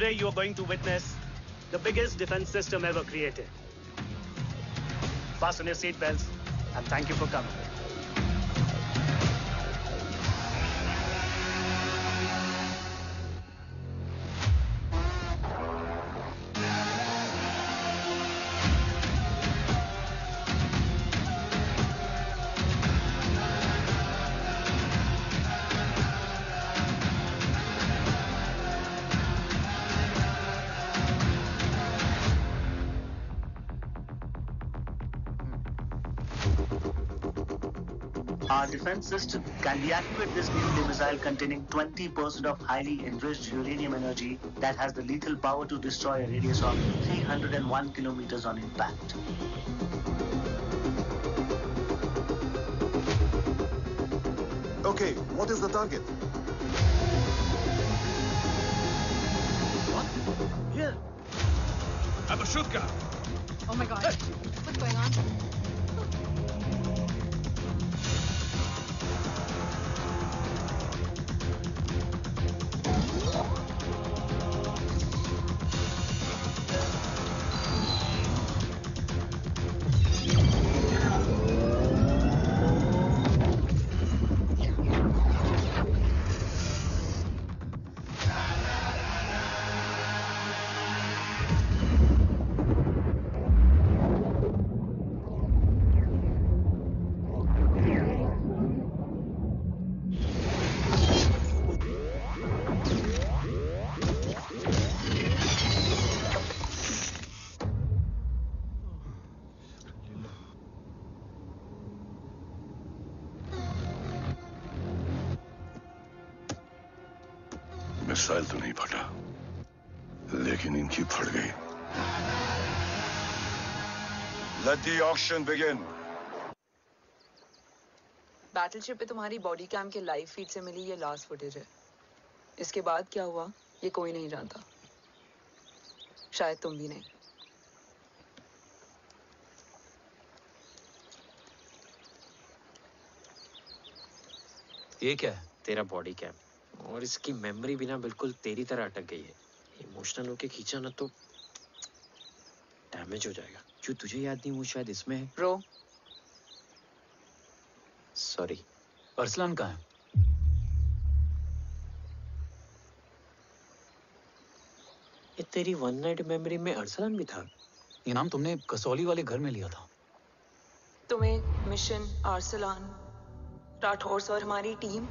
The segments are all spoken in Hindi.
Today you are going to witness the biggest defense system ever created. Fasten your seatbelts and thank you for coming. Our defense system can deactivate this nuclear missile containing 20% of highly enriched uranium energy that has the lethal power to destroy a radius of 301 kilometers on impact. Okay, what is the target? What? Here. I'm a shotgun. Oh my god. What's going on? Auction begin. Battleship पे तुम्हारी बॉडी कैम के लाइव फ़ीड से मिली ये लास्ट फुटेज है। इसके बाद क्या हुआ? ये कोई नहीं जानता। शायद तुम भी नहीं। ये क्या है? तेरा बॉडी कैम और इसकी मेमोरी भी ना बिल्कुल तेरी तरह अटक गई है। इमोशनल होके खींचा ना तो डैमेज हो जाएगा। जो तुझे याद नहीं वो शायद इसमें है। ब्रो सॉरी अरसलान कहाँ है? ये तेरी वन नाइट मेमोरी में अरसलान भी था? ये नाम तुमने कसौली वाले घर में लिया था। तुम्हें मिशन आर्सलान राठौर और हमारी टीम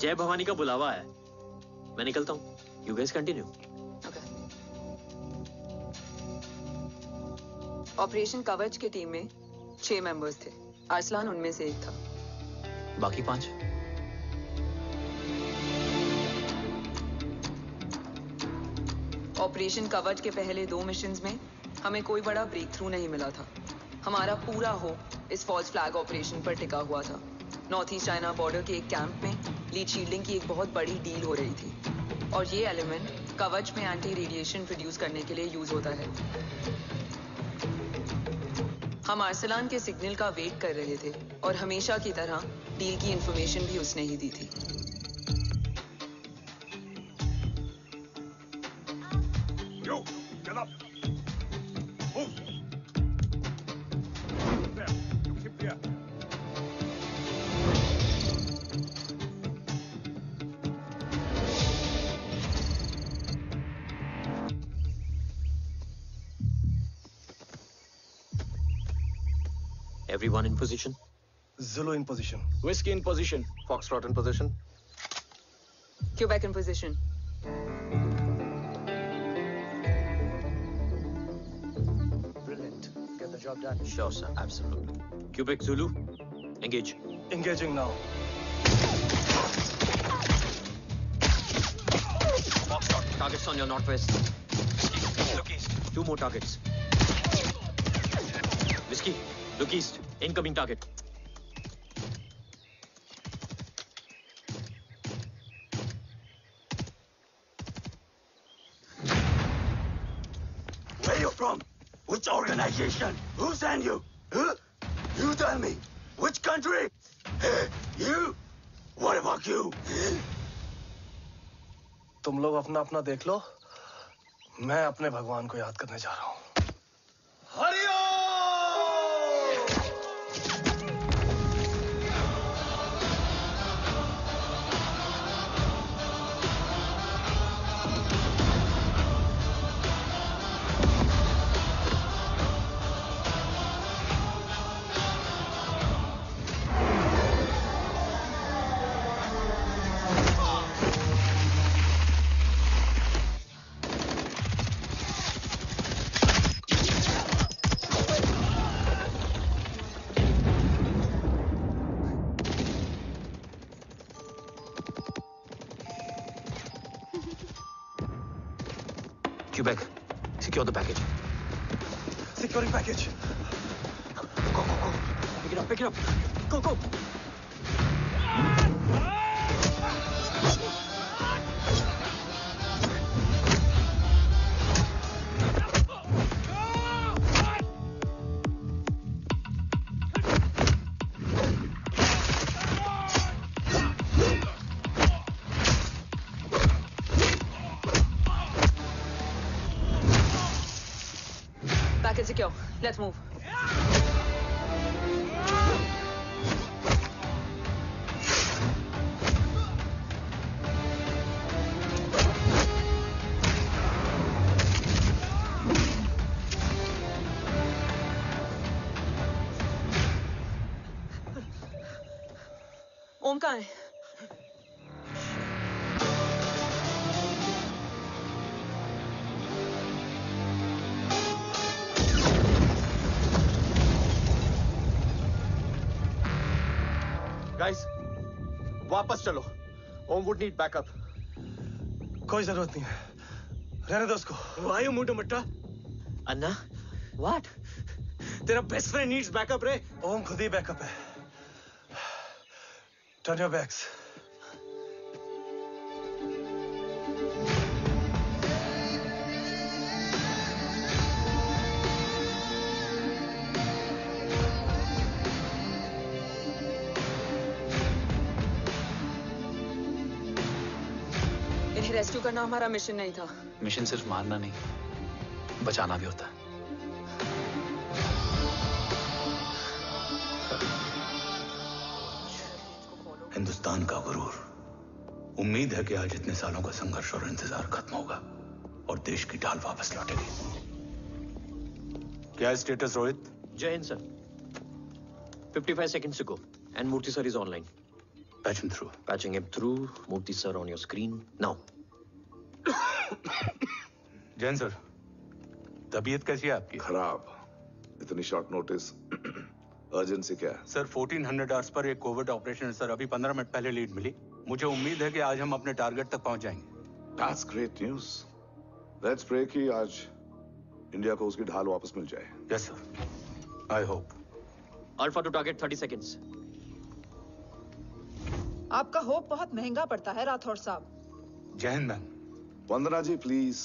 जय भवानी का बुलावा है। मैं निकलता हूँ। यू गैस कंटिन्यू ऑपरेशन कवच की टीम में छह मेंबर्स थे। आर्सलान उनमें से एक था। बाकी पाँच? ऑपरेशन कवच के पहले दो मिशन में हमें कोई बड़ा ब्रेक थ्रू नहीं मिला था। हमारा पूरा हो इस फॉल्स फ्लैग ऑपरेशन पर टिका हुआ था। नॉर्थ ईस्ट चाइना बॉर्डर के एक कैंप में लीड शील्डिंग की एक बहुत बड़ी डील हो रही थी। और ये एलिमेंट कवच में एंटी रेडिएशन प्रोड्यूस करने के लिए यूज़ होता है। हम आर्सलान के सिग्नल का वेट कर रहे थे और हमेशा की तरह डील की इंफॉर्मेशन भी उसने ही दी थी। In position. Whiskey in position. Foxtrot in position. Quebec in position. Brilliant. Get the job done. Sure, sir. Absolutely. Quebec Zulu, engage. Engaging now. Foxtrot, targets on your northwest. Look east. Two more targets. Whiskey, look east. Incoming target. अपना अपना देख लो। मैं अपने भगवान को याद करने जा रहा हूँ। वापस चलो। Om would need backup. कोई ज़रूरत नहीं है। रहने दो उसको। वायु मुंडो मट्टा। अन्ना व्हाट तेरा बेस्ट फ्रेंड नीड्स बैकअप रे। ओम खुद ही बैकअप है। टर्न योर बैक्स रेस्क्यू करना हमारा मिशन नहीं था? मिशन सिर्फ़ मारना नहीं बचाना भी होता है। हिंदुस्तान का गुरूर उम्मीद है कि आज इतने सालों का संघर्ष और इंतज़ार खत्म होगा और देश की ढाल वापस लौटेगी। क्या स्टेटस रोहित? जय Hind sir 55 seconds ago and Murthy sir is online. Patch through patching him through Murthy sir on your screen. Now Jain sir तबीयत कैसी है आपकी? खराब। इतनी शॉर्ट नोटिस अर्जेंसी क्या है? सर 1400 आवर्स पर एक कोविड ऑपरेशन है सर। अभी 15 मिनट पहले लीड मिली। मुझे उम्मीद है कि आज हम अपने टारगेट तक पहुँच जाएँगे। That's great news let's pray कि आज इंडिया को उसकी ढाल वापस मिल जाए। Yes sir I hope Alpha to target 30 seconds. आपका होप बहुत महँगा पड़ता है राठौर साहब। Jain ma'am Vandana ji please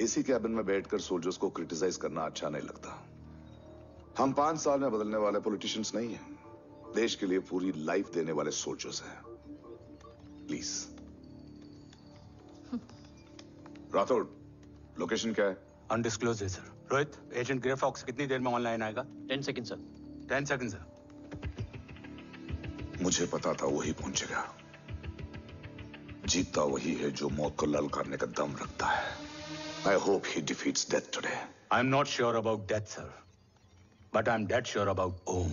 AC cabin में बैठकर सोल्जर्स को क्रिटिसाइज करना अच्छा नहीं लगता। हम पाँच साल में बदलने वाले पॉलिटिशियंस नहीं हैं। देश के लिए पूरी लाइफ देने वाले सोल्जर्स हैं। प्लीज़ राठौड़ लोकेशन क्या है? अनडिस्क्लोज है sir Rohit agent grey fox कितनी देर में ऑनलाइन आएगा? 10 seconds sir. 10 सेकंड सर मुझे पता था वही पहुंचेगा। जीतता वही है जो मौत को ललकारने का दम रखता है। I hope he defeats death today I am not sure about death sir but I am dead sure about Om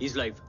he's live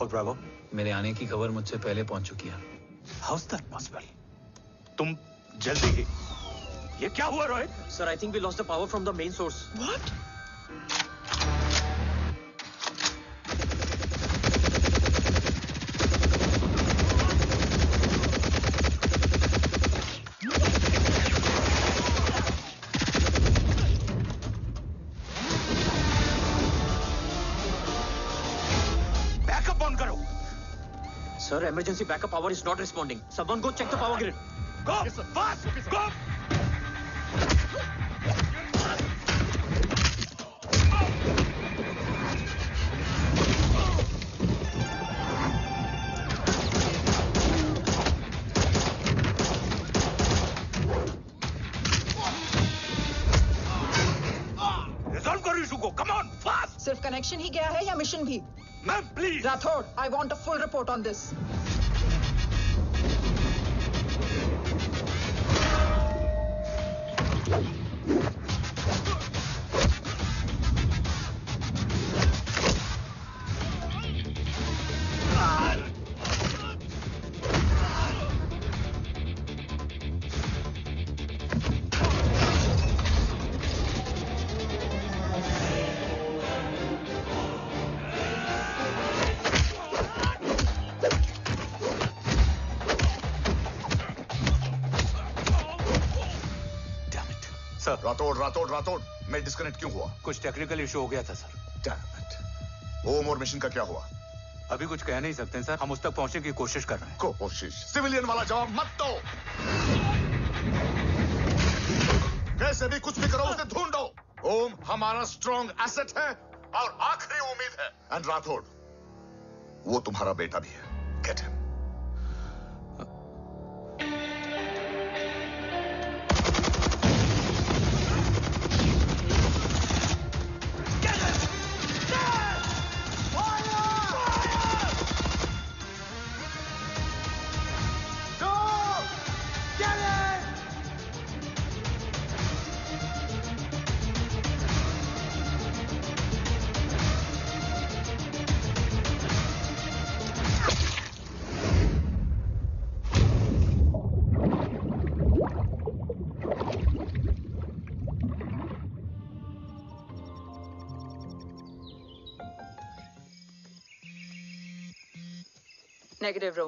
for bravo मेरे आने की खबर मुझसे पहले पहुँच चुकी है। हाउस दैट पॉसिबल तुम जल्दी ही ये क्या हुआ Rohit sir I think we lost the power from the main source What? Is not responding someone go check the power grid go fast go resolve करो इशू को। कम ऑन फास्ट सिर्फ़ कनेक्शन ही गया है या मिशन भी? Ma'am please Rathore I want a full report Rathore मैं डिस्कनेक्ट क्यों हुआ? कुछ टेक्निकल इशू हो गया था सर it. और मिशन का क्या हुआ? अभी कुछ कह नहीं सकते सर हम उस तक पहुँचने की कोशिश कर रहे हैं। कोशिश। सिविलियन वाला जवाब मत दो। कैसे भी कुछ भी करो उसे ढूंढो। ओम हमारा स्ट्रॉन्ग एसेट है और आखिरी उम्मीद है। एंड राठौड़ वो तुम्हारा बेटा भी है। Get him negative Ro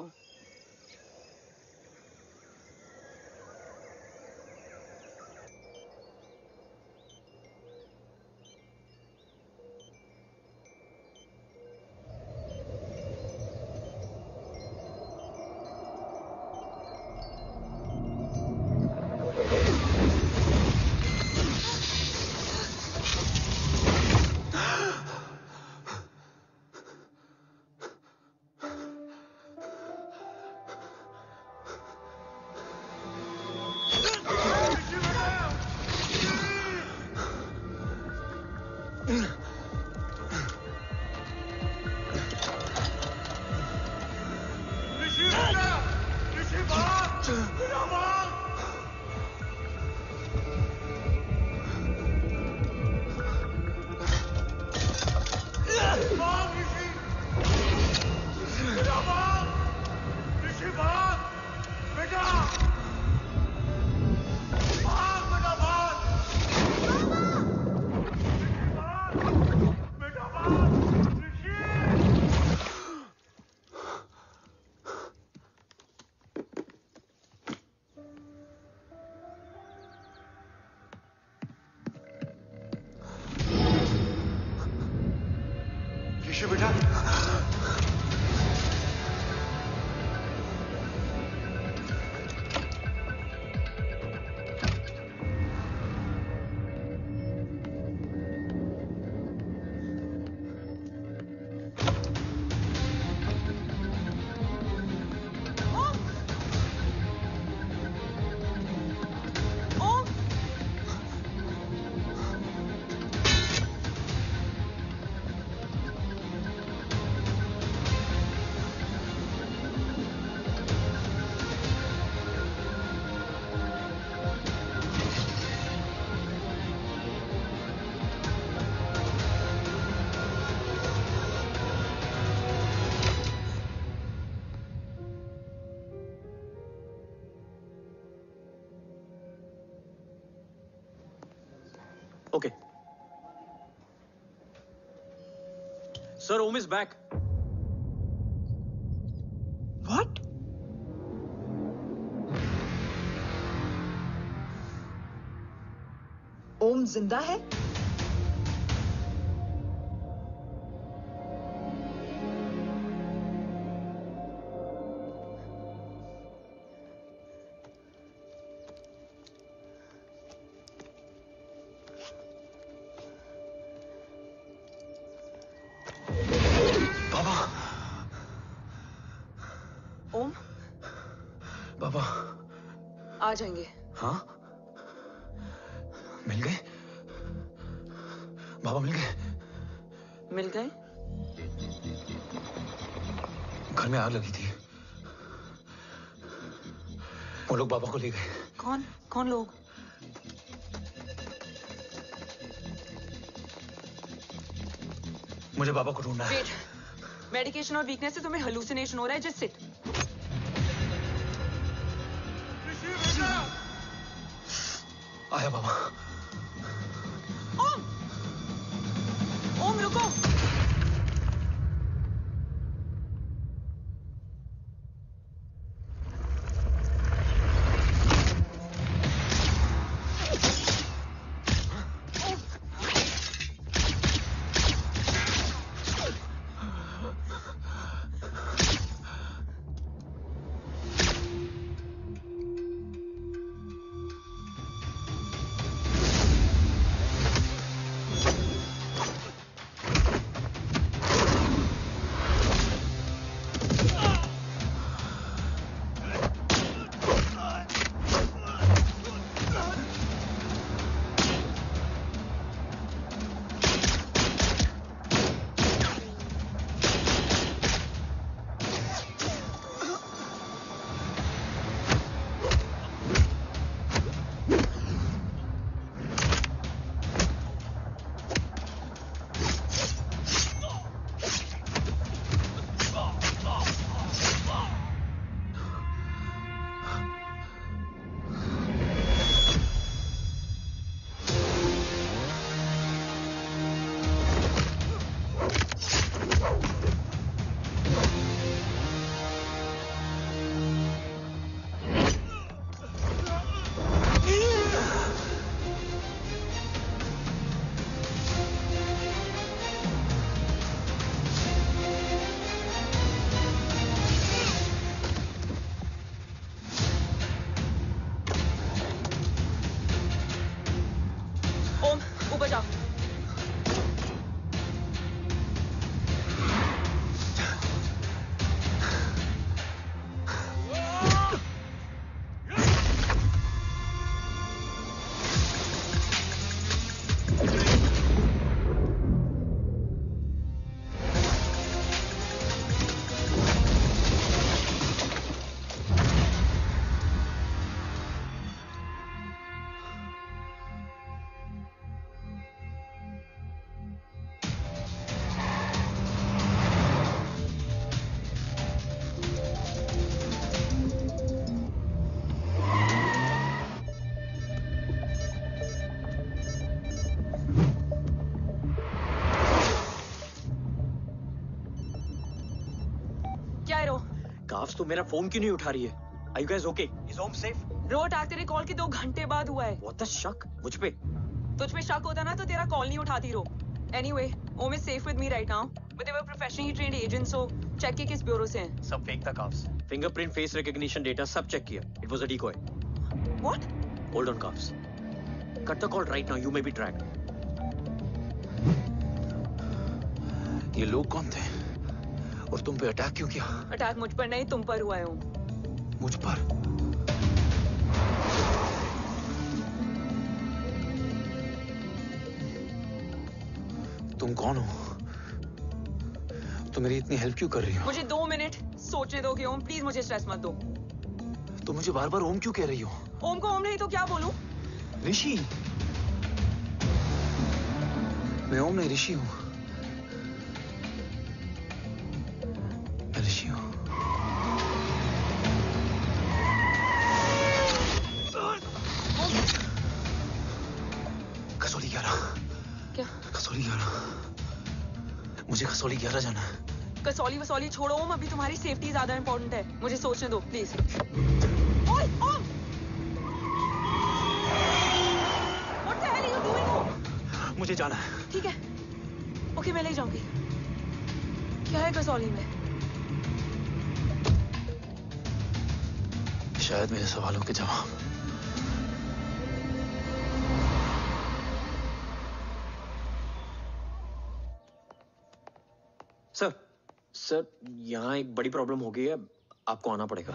Sir, Om is back. What? Om ज़िंदा है आ जाएँगे। हाँ? मिल गए? बाबा मिल गए? मिल गए? घर में आग लगी थी। वो लोग बाबा को ले गए। कौन? कौन लोग? मुझे बाबा को ढूंढना है। मेडिकेशन और वीकनेस से तुम्हें हेलुसिनेशन हो रहा है जस्ट सिट तो मेरा फ़ोन क्यों नहीं उठा रही है? Are you guys okay? Is Om safe? Ro attack तेरे कॉल के दो घंटे बाद हुआ है। What the शक मुझ पे। तुझ पे शक होता ना तो तेरा कॉल नहीं उठाती Ro. Anyway Om is safe with me right now But they were professionally trained agents, so check के किस ब्यूरो से हैं? सब फेक था cops fingerprint face recognition data सब चेक किया। It was a decoy What? Hold on cops cut the call right now you may be tracked ये लोग कौन थे? और तुम पे अटैक क्यों किया? अटैक मुझ पर नहीं तुम पर हुआ है। मुझ पर। तुम कौन हो? तुम मेरी इतनी हेल्प क्यों कर रही हो? मुझे दो मिनट सोचने कि ओम प्लीज़ मुझे स्ट्रेस मत दो। तुम मुझे बार बार ओम क्यों कह रही हो? ओम को ओम नहीं तो क्या बोलूँ? ऋषि। मैं ओम नहीं ऋषि हूँ। तुम्हारी सेफ्टी ज़्यादा इंपॉर्टेंट है। मुझे सोचने दो प्लीज़ ओए? मुझे जाना है। ठीक है। ओके मैं ले जाऊँगी। क्या है कसौली में? शायद मेरे सवालों के जवाब। सर सर यहाँ एक बड़ी प्रॉब्लम हो गई है। आपको आना पड़ेगा।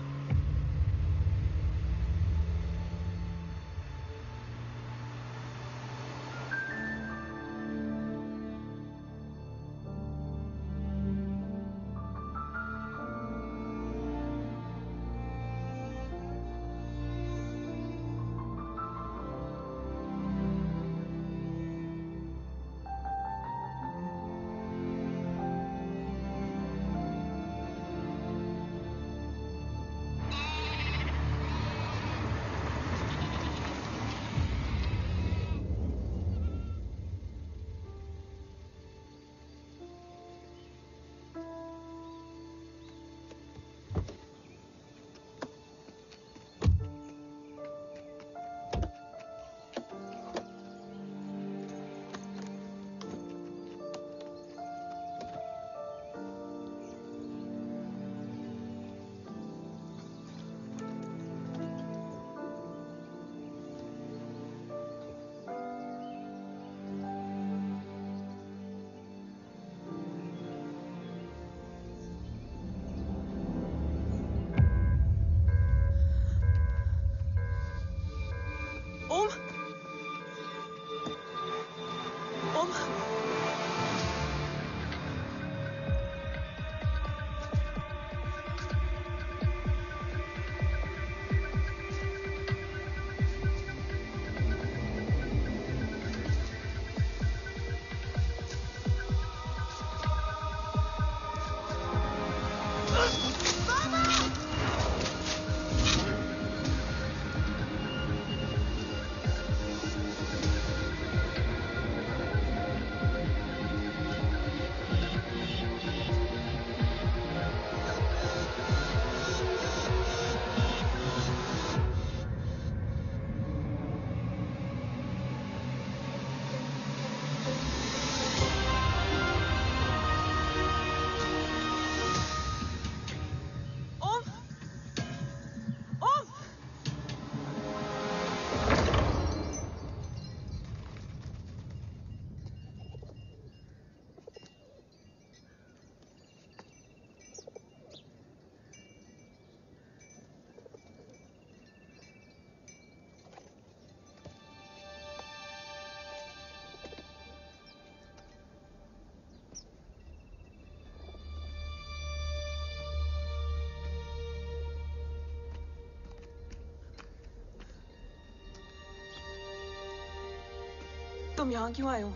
यहाँ क्यों आए हो?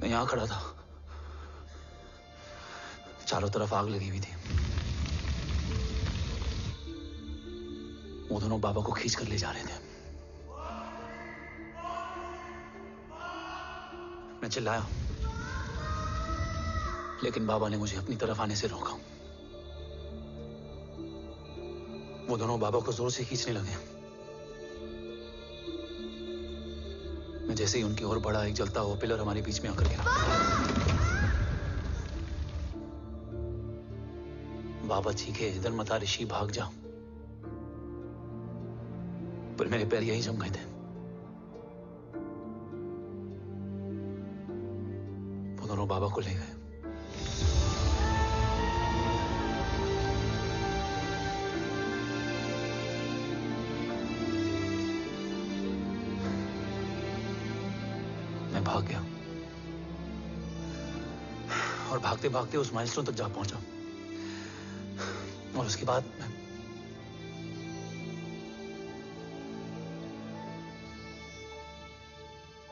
मैं यहाँ खड़ा था। चारों तरफ़ आग लगी हुई थी। वो दोनों बाबा को खींच कर ले जा रहे थे। मैं चिल्लाया। लेकिन बाबा ने मुझे अपनी तरफ़ आने से रोका। वो दोनों बाबा को ज़ोर से खींचने लगे। जैसे ही उनकी ओर बढ़ा, एक जलता हुआ पिलर हमारे बीच में आकर गिरा। बाबा चीखे इधर मता ऋषि, भाग जा पर मेरे पैर यही जम गए थे। पुनरो बाबा को ले गए। भागते भागते उस माइलस्टोन तक जा पहुँचा। और उसके बाद मैं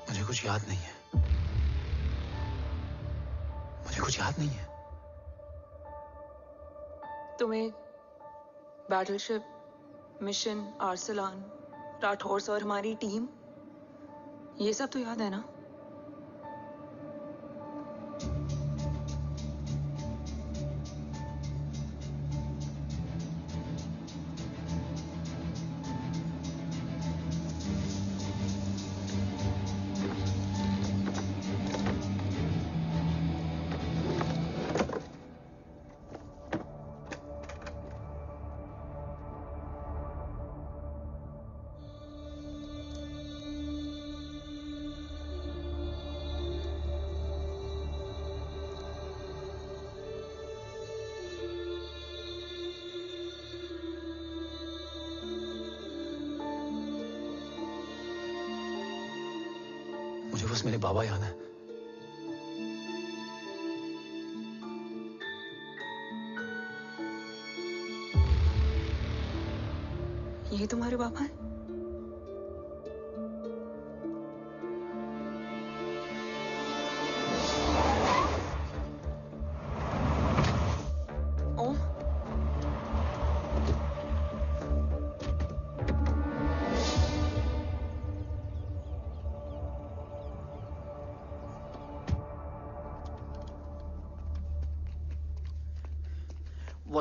मुझे कुछ याद नहीं है। मुझे कुछ याद नहीं है। तुम्हें बैटलशिप मिशन आर्सलान राठौर और हमारी टीम ये सब तो याद है ना?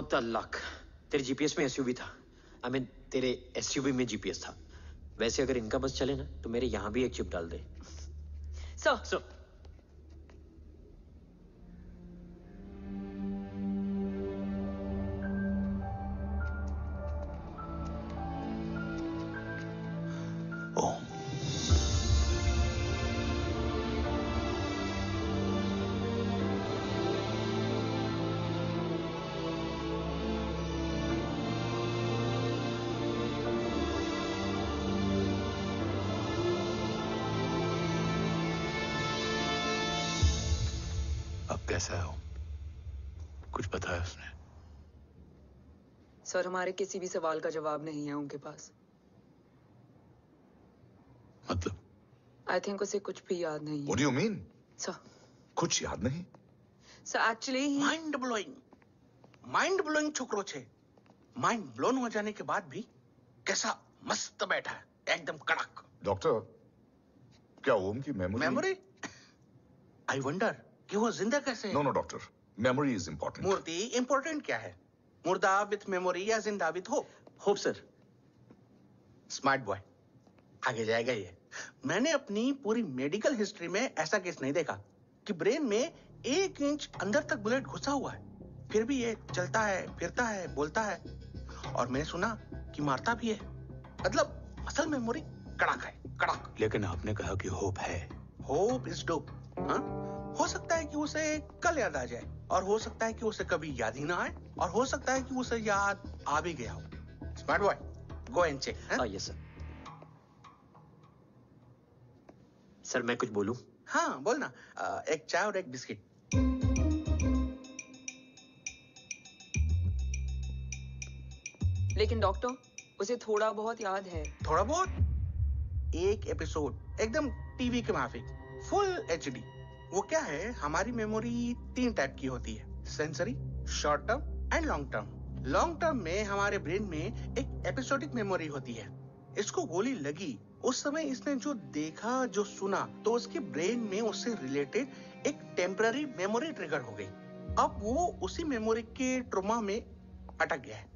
The luck? तेरे जीपीएस में एसयूवी था. आई मीन तेरे एसयूवी में जीपीएस था. वैसे अगर इनका बस चले ना तो मेरे यहाँ भी एक चिप डाल दे. सो सो ओम हमारे किसी भी सवाल का जवाब नहीं है उनके पास। मतलब? आई थिंक उसे कुछ भी याद नहीं What do you mean? Sir कुछ याद नहीं? Sir actually mind blowing mind blowing छोकरो छे। माइंड ब्लोन हो जाने के बाद भी कैसा मस्त बैठा है। एकदम कड़क। डॉक्टर क्या ओम की मेमोरी मेमोरी आई वंडर कि वो ज़िंदा कैसे no no doctor memory is important Murthy important क्या है? मुर्दा विथ मेमोरी या ज़िंदा with hope hope sir smart boy आगे जाएगा ये। मैंने अपनी पूरी मेडिकल हिस्ट्री में ऐसा केस नहीं देखा कि ब्रेन में एक इंच अंदर तक बुलेट घुसा हुआ है। फिर भी ये चलता है, फिरता है, बोलता है। और मैंने सुना कि मारता भी है। मतलब असल मेमोरी कड़क है, कड़क। लेकिन आपने कहा कि होप है। होप इज़ डोप हाँ? हो सकता है कि उसे कल याद आ जाए और हो सकता है कि उसे कभी याद ही ना आए और हो सकता है कि उसे याद आ भी गया हो। Smart boy go and check हाँ? यस सर सर मैं कुछ बोलूँ? हाँ बोलना एक चाय और एक बिस्किट। लेकिन डॉक्टर उसे थोड़ा बहुत याद है। थोड़ा बहुत? एक एपिसोड एकदम टीवी के माफिक। Full HD. वो क्या है? हमारी मेमोरी तीन टाइप की होती है। Sensory short term and long term long term में हमारे ब्रेन में एक एपिसोडिक मेमोरी होती है। इसको गोली लगी। उस समय इसने जो देखा, जो सुना तो उसके ब्रेन में उससे रिलेटेड एक टेम्पररी मेमोरी ट्रिगर हो गई। अब वो उसी मेमोरी के ट्रोमा में अटक गया है।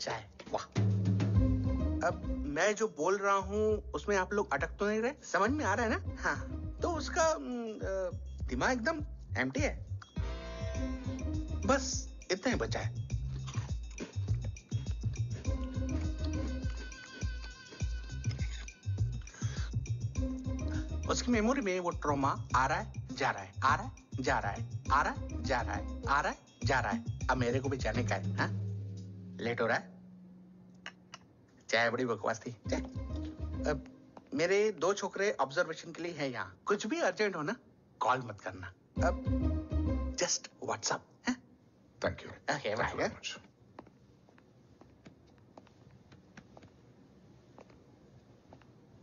चाय, वाह। अब मैं जो बोल रहा हूँ, उसमें आप लोग अटक तो नहीं रहे? समझ में आ रहा है ना? हाँ। तो उसका दिमाग एकदम एम्प्टी है। बस, इतना ही बचा है। उसकी मेमोरी में वो ट्रोमा आ रहा है, जा रहा है, आ रहा है, जा रहा है, आ रहा है, जा रहा है, आ रहा है, जा रहा है। अब मेरे को भी जाने का है, हा? लेट हो रहा है। चाय बड़ी बकवास थी। अब मेरे दो छोकरे ऑब्जर्वेशन के लिए हैं यहाँ। कुछ भी अर्जेंट हो ना कॉल मत करना। अब just WhatsApp thank you okay bye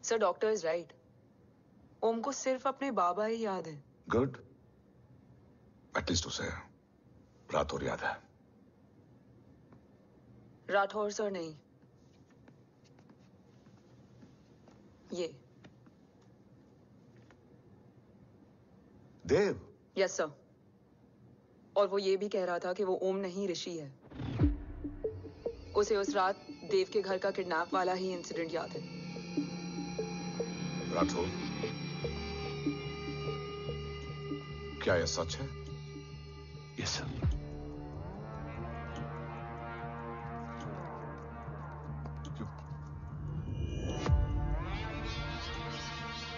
sir doctor is right Om को सिर्फ़ अपने बाबा ही याद है। गुड एटलीस्ट उसे रात और याद है। राठौर सर नहीं। ये। देव। यस सर और वो ये भी कह रहा था कि वो ओम नहीं ऋषि है। उसे उस रात देव के घर का किडनैप वाला ही इंसिडेंट याद है। राठौर क्या यह सच है? Yes sir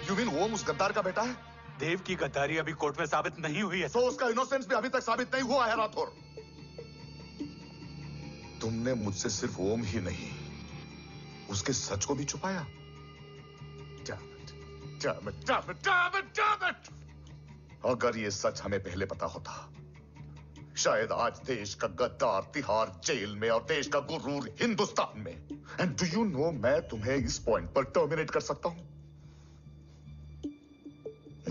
you mean Om उस गद्दार का बेटा है? देव की गद्दारी अभी कोर्ट में साबित नहीं हुई है। तो उसका इनोसेंस भी अभी तक साबित नहीं हुआ है राठौर। तुमने मुझसे सिर्फ़ ओम ही नहीं उसके सच को भी छुपाया। Damn it. Damn it, damn it, damn it, damn it! अगर ये सच हमें पहले पता होता शायद आज देश का गद्दार तिहार जेल में और देश का गुरूर हिंदुस्तान में। एंड डू यू नो मैं तुम्हें इस पॉइंट पर टर्मिनेट कर सकता हूँ?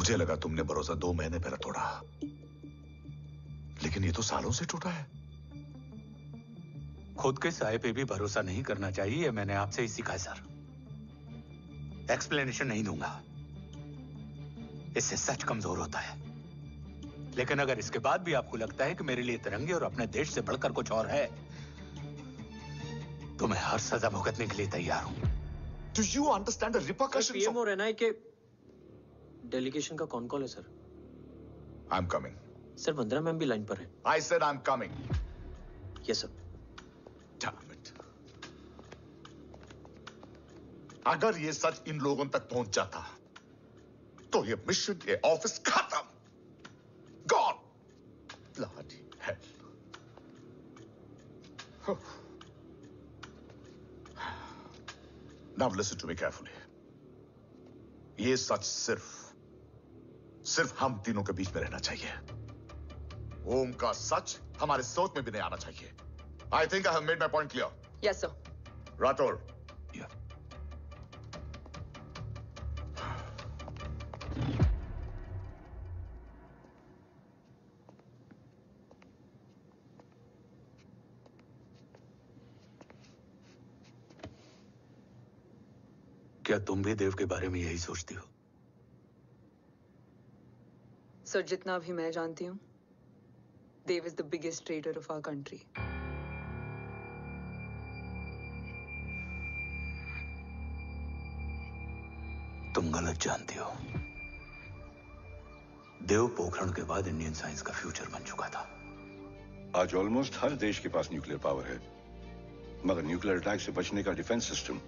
मुझे लगा तुमने भरोसा दो महीने पहले तोड़ा। लेकिन ये तो सालों से टूटा है। खुद के साय पे भी भरोसा नहीं करना चाहिए मैंने आपसे ही सीखा सर। एक्सप्लेनेशन नहीं दूँगा। इससे सच कमज़ोर होता है। लेकिन अगर इसके बाद भी आपको लगता है कि मेरे लिए तिरंगे और अपने देश से बढ़कर कुछ और है तो मैं हर सजा भुगतने के लिए तैयार हूँ। Do you understand the repercussion PM और एनआई के डेलीगेशन का कौन कॉल है sir? I am coming sir Vandana ma'am भी लाइन पर है। I said I am coming yes sir अगर ये सच इन लोगों तक पहुँच जाता तो ये मिशन ये ऑफ़िस खत्म। Gone bloody hell. Now listen to me carefully. ये सच सिर्फ़ सिर्फ़ हम तीनों के बीच में रहना चाहिए। ओम का सच हमारे सोच में भी नहीं आना चाहिए। I think I have made my point clear. Yes sir Rathor. क्या तुम भी देव के बारे में यही सोचती हो? सर जितना भी मैं जानती हूँ Dev is the biggest traitor of our country तुम गलत जानती हो। देव पोखरण के बाद इंडियन साइंस का फ्यूचर बन चुका था। आज ऑलमोस्ट हर देश के पास न्यूक्लियर पावर है। मगर न्यूक्लियर अटैक से बचने का डिफेंस सिस्टम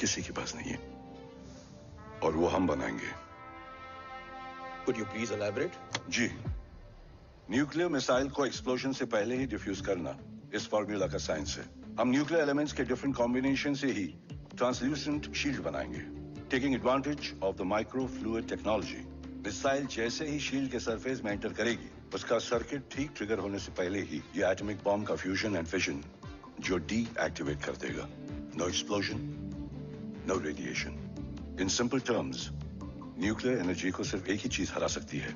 किसी के पास नहीं है। और वो हम बनाएँगे। Could you please elaborate? जी। न्यूक्लियर मिसाइल को एक्सप्लोजन से पहले ही डिफ्यूज करना इस फॉर्मूला का साइंस है। हम न्यूक्लियर एलिमेंट्स के डिफरेंट कॉम्बिनेशन से ही ट्रांसल्यूसेंट शील्ड बनाएँगे। Taking advantage of the micro fluid technology missile जैसे ही शील्ड के सरफेस में एंटर करेगी, उसका सर्किट ठीक ट्रिगर होने से पहले ही ये एटॉमिक बॉम्ब का फ्यूजन एंड फिशन जो डी एक्टिवेट कर देगा। No explosion no radiation in simple terms nuclear energy को सिर्फ़ एक ही चीज़ हरा सकती है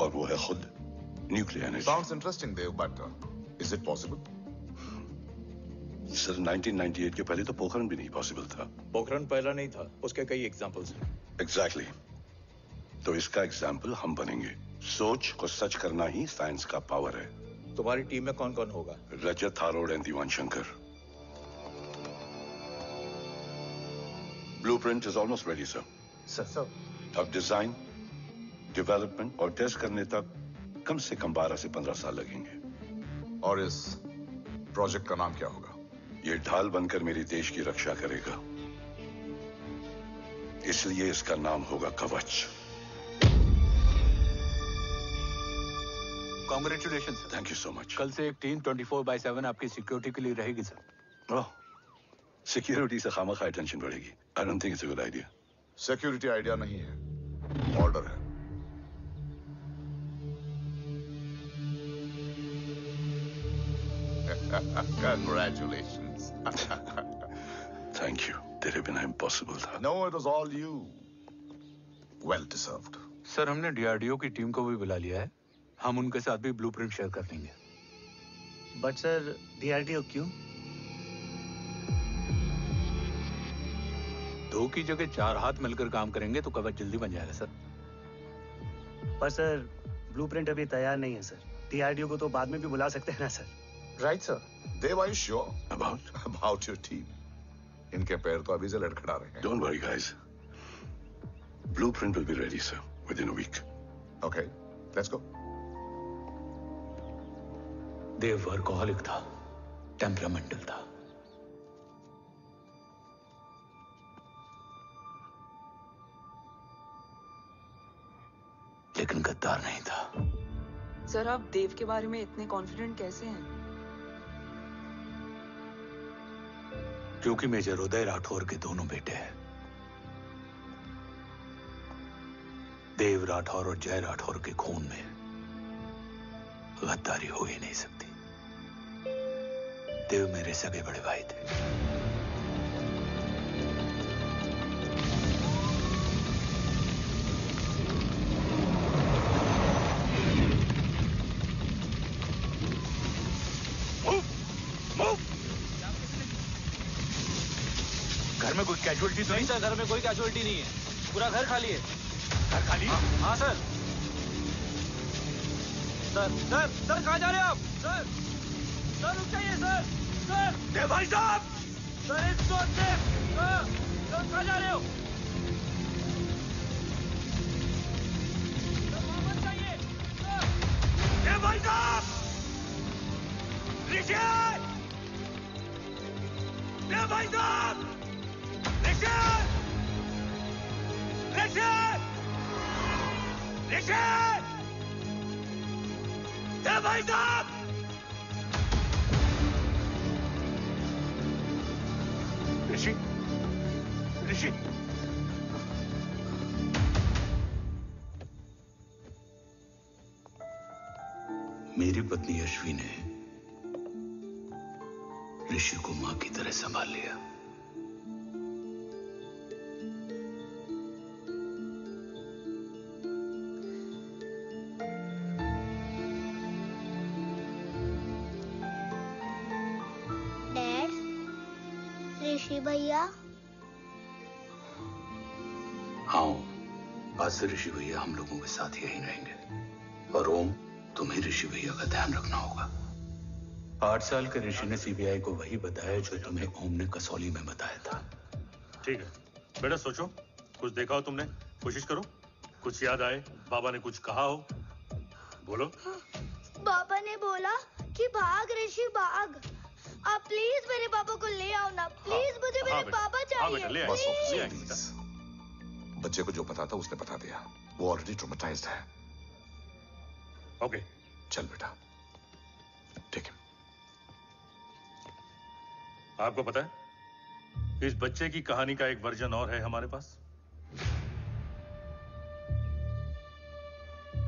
और वो है खुद nuclear energy interesting, Dev, but uh, is it possible? Sir 1998 के पहले तो पोखरण भी नहीं पॉसिबल था. पोखरण पहला नहीं था उसके कई एग्जांपल्स हैं। Exactly exactly. तो इसका एग्ज़ाम्पल हम बनेंगे. सोच को सच करना ही साइंस का पावर है. तुम्हारी टीम में कौन कौन होगा? Rajat Tharod and Diwan Shankar. Blueprint is almost ready sir sir. अब डिज़ाइन डेवलपमेंट और टेस्ट करने तक कम से कम 12 से 15 साल लगेंगे। और इस प्रोजेक्ट का नाम क्या होगा? ये ढाल बनकर मेरे देश की रक्षा करेगा। इसलिए इसका नाम होगा Kavach. Congratulation thank you so much कल से एक टीम 24 बाय 7 आपकी सिक्योरिटी के लिए रहेगी सर ओह सिक्योरिटी से खामा खा टेंशन बढ़ेगी। I don't think it's a good idea security idea नहीं है। ऑर्डर है। Congratulations. थैंक यू तेरे बिना इम्पॉसिबल था। No, it was all you. Well deserved. Sir हमने डीआरडीओ की टीम को भी बुला लिया है। हम उनके साथ भी ब्लूप्रिंट शेयर कर लेंगे। बट सर डीआरडीओ क्यों? दो की जगह चार हाथ मिलकर काम करेंगे तो कवच जल्दी बन जाएगा सर पर सर ब्लूप्रिंट अभी तैयार नहीं है सर डीआरडीओ को तो बाद में भी बुला सकते हैं ना sir right sir Dev, are you sure about about your team? इनके पैर तो अभी से लड़खड़ा रहे हैं. Don't worry, guys. Blueprint will be ready, sir, within a week. Okay, let's go. Dev workaholic था टेम्परामेंटल था लेकिन गद्दार नहीं था। सर आप देव के बारे में इतने कॉन्फिडेंट कैसे हैं? क्योंकि मेजर उदय राठौर के दोनों बेटे हैं। देव राठौर और जय राठौर के खून में गद्दारी हो ही नहीं सकती। देव मेरे सगे बड़े भाई थे। कैजुअलिटी तो नहीं? सर घर में कोई कैजुअलिटी नहीं है। पूरा घर खाली है। घर खाली? हाँ सर सर सर सर कहाँ जा रहे हैं आप? सर सर रुक जाइए सर सर भाई साहब! Sir it's not sir sir कहाँ जा रहे हो? भाई साहब! ऋषि भाई साहब! ऋषि ऋषि देव भाई साहब ऋषि मेरी पत्नी अश्वी ने ऋषि को माँ की तरह संभाल लिया। से ऋषि भैया हम लोगों के साथ यहीं रहेंगे। और ओम तुम्हें ऋषि भैया का ध्यान रखना होगा। आठ साल के ऋषि ने सीबीआई को वही बताया जो तुम्हें ओम ने कसौली में बताया था। ठीक है। बेटा सोचो कुछ देखा हो तुमने? कोशिश करो। कुछ याद आए बाबा ने कुछ कहा हो। बोलो। बाबा ने बोला कि भाग ऋषि भाग। आप प्लीज़ मेरे पापा को ले आओ ना। प्लीज़ मुझे हाँ मेरे पापा हाँ बेटा, ले चाहिए बच्चे को जो पता था उसने बता दिया। वो ऑलरेडी ट्रोमेटाइज्ड है। ओके चल बेटा। ठीक है आपको पता है इस बच्चे की कहानी का एक वर्जन और है हमारे पास।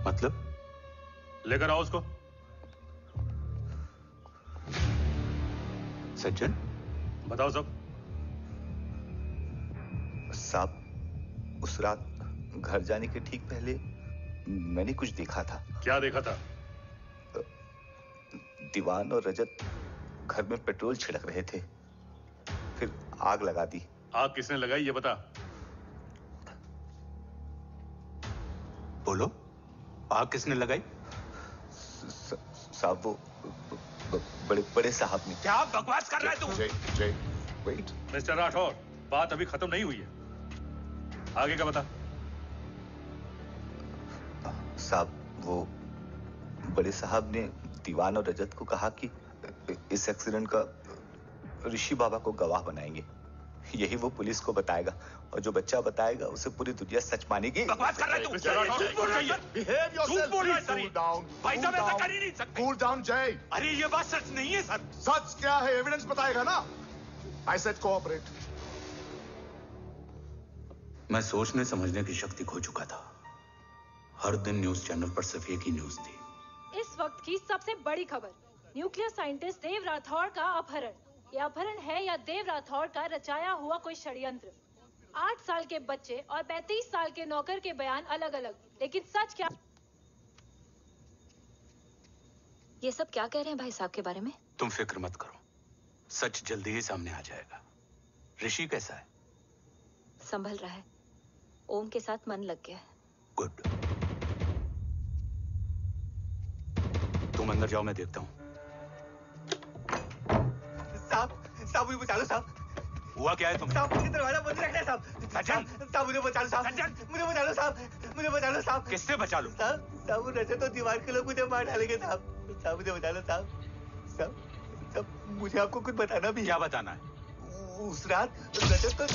मतलब? लेकर आओ उसको। सज्जन? बताओ सब। साहब उस रात घर जाने के ठीक पहले मैंने कुछ देखा था। क्या देखा था? दीवान और रजत घर में पेट्रोल छिड़क रहे थे। फिर आग लगा दी। आग किसने लगाई ये बता। बोलो आग किसने लगाई? साहब वो बड़े बड़े साहब ने क्या बकवास कर रहा है तू जय जय वेट मिस्टर राठौर बात अभी खत्म नहीं हुई है। आगे का बता। साहब वो बड़े साहब ने दीवान और रजत को कहा कि इस एक्सीडेंट का ऋषि बाबा को गवाह बनाएँगे। यही वो पुलिस को बताएगा और जो बच्चा बताएगा उसे पूरी दुनिया सच मानेगी। बकवास कर रहा है तू झूठ बोल रहा है। झूठ बोल रहा है सर. भाई साहब ऐसा कर ही नहीं सकते। Cool down, Jay. अरे ये बात सच नहीं है सर। सच क्या है? एविडेंस बताएगा ना। आई सेड कोऑपरेट मैं सोचने समझने की शक्ति खो चुका था। हर दिन न्यूज़ चैनल पर सिर्फ़ एक ही न्यूज़ थी। इस वक्त की सबसे बड़ी खबर न्यूक्लियर साइंटिस्ट देव राठौड़ का अपहरण। यह अपहरण है या देव राठौड़ का रचाया हुआ कोई षड्यंत्र? आठ साल के बच्चे और पैतीस साल के नौकर के बयान अलग अलग लेकिन सच क्या? ये सब क्या कह रहे हैं भाई साहब के बारे में? तुम फ़िक्र मत करो। सच जल्दी ही सामने आ जाएगा। ऋषि कैसा है? संभल रहा है। ओम के साथ मन लग गया। गुड तुम अंदर जाओ मैं देखता हूँ। साहब साहब मुझे बचा लो साहब। हुआ क्या है तुम्हें? साहब मुझे दरवाज़ा बंद रखना है साहब। सज्जन! साहब मुझे बचा लो साहब मुझे बचा लो साहब। मुझे बचा लो साहब। किससे बचा लो? साहब साहब वो रजत और दीवार के लोग मुझे मार डालेंगे साहब। साहब मुझे बचा लो साहब। साहब साहब मुझे आपको कुछ बताना भी क्या बताना है? उस रात रजत तो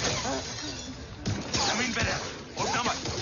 ज़मीन पे रह। come on.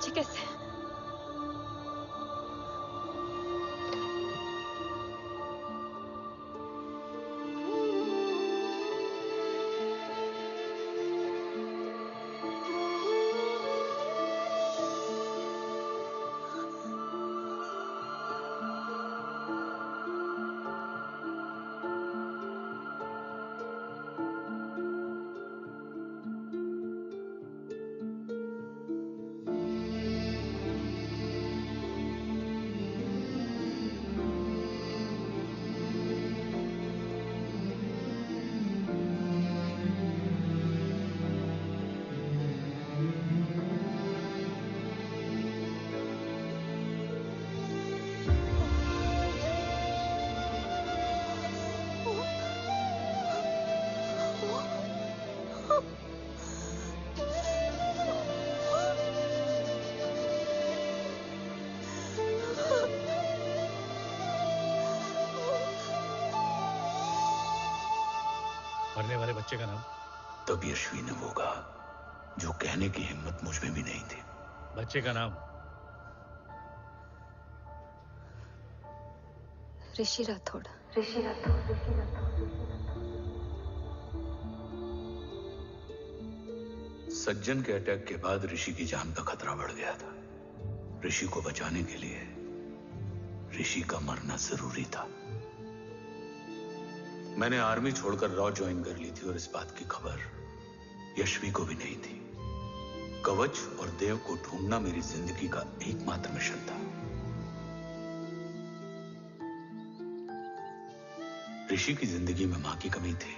बच्चे मरने वाले बच्चे का नाम? तब यशवी ने वो कहा जो कहने की हिम्मत मुझमें भी नहीं थी। बच्चे का नाम? ऋषि राठौड़ ऋषि राठौड़। सज्जन के अटैक के बाद ऋषि की जान का खतरा बढ़ गया था। ऋषि को बचाने के लिए ऋषि का मरना ज़रूरी था। मैंने आर्मी छोड़कर रॉ ज्वाइन कर ली थी और इस बात की खबर यशवी को भी नहीं थी। कवच और देव को ढूंढना मेरी ज़िंदगी का एकमात्र मिशन था। ऋषि की ज़िंदगी में माँ की कमी थी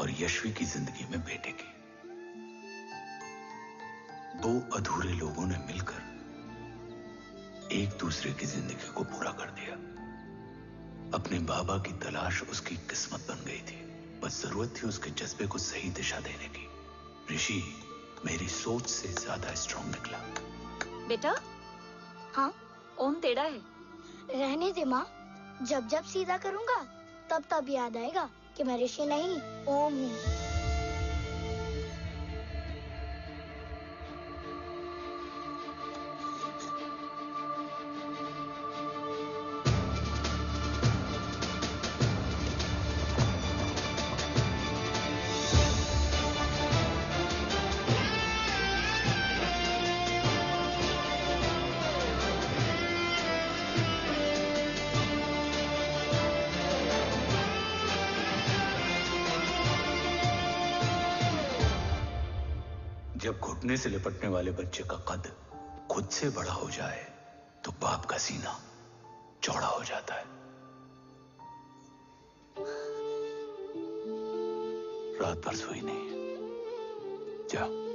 और यशवी की ज़िंदगी में बेटे की। दो अधूरे लोगों ने मिलकर एक दूसरे की ज़िंदगी को पूरा कर दिया। अपने बाबा की तलाश उसकी किस्मत बन गई थी बस ज़रूरत थी उसके जज्बे को सही दिशा देने की। ऋषि मेरी सोच से ज़्यादा स्ट्रॉन्ग निकला। बेटा? हाँ? ओम टेढ़ा है? रहने दे माँ। जब जब सीधा करूँगा तब तब याद आएगा कि मैं ऋषि नहीं ओम हूँ। घुटने से लिपटने वाले बच्चे का कद खुद से बड़ा हो जाए तो बाप का सीना चौड़ा हो जाता है। रात भर सोई नहीं जा।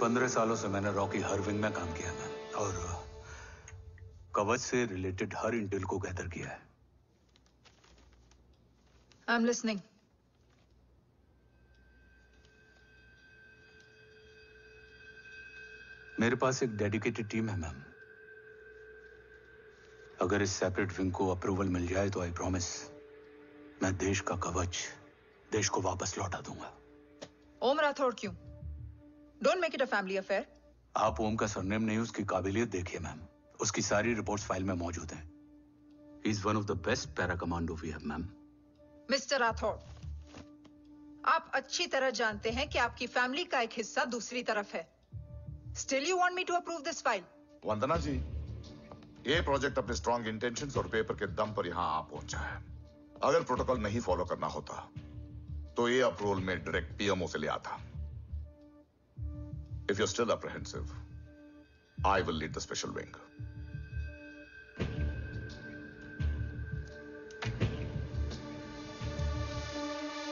पंद्रह सालों से मैंने रॉकी हर विंग में काम किया है और कवच से रिलेटेड हर इंटेल को गैदर किया है। आई एम लिसनिंग मेरे पास एक डेडिकेटेड टीम है मैम। अगर इस सेपरेट विंग को अप्रूवल मिल जाए तो आई प्रॉमिस मैं देश का कवच देश को वापस लौटा दूँगा। ओम राठौड़ क्यों? Don't make it a family affair आप ओम का सरनेम नहीं उसकी काबिलियत देखिए मैम। उसकी सारी रिपोर्ट्स फ़ाइल में मौजूद हैं। He is one of the best para commando we have ma'am mister Rathore आप अच्छी तरह जानते हैं कि आपकी फैमिली का एक हिस्सा दूसरी तरफ़ है। Still you want me to approve this file Vandana ji ये प्रोजेक्ट अपने स्ट्रॉन्ग इंटेंशंस और पेपर के दम पर यहाँ आ पहुँचा है। अगर प्रोटोकॉल नहीं फॉलो करना होता तो ये अप्रूवल में डायरेक्ट पीएमओ से ले आता। If you still apprehensive I will lead the special wing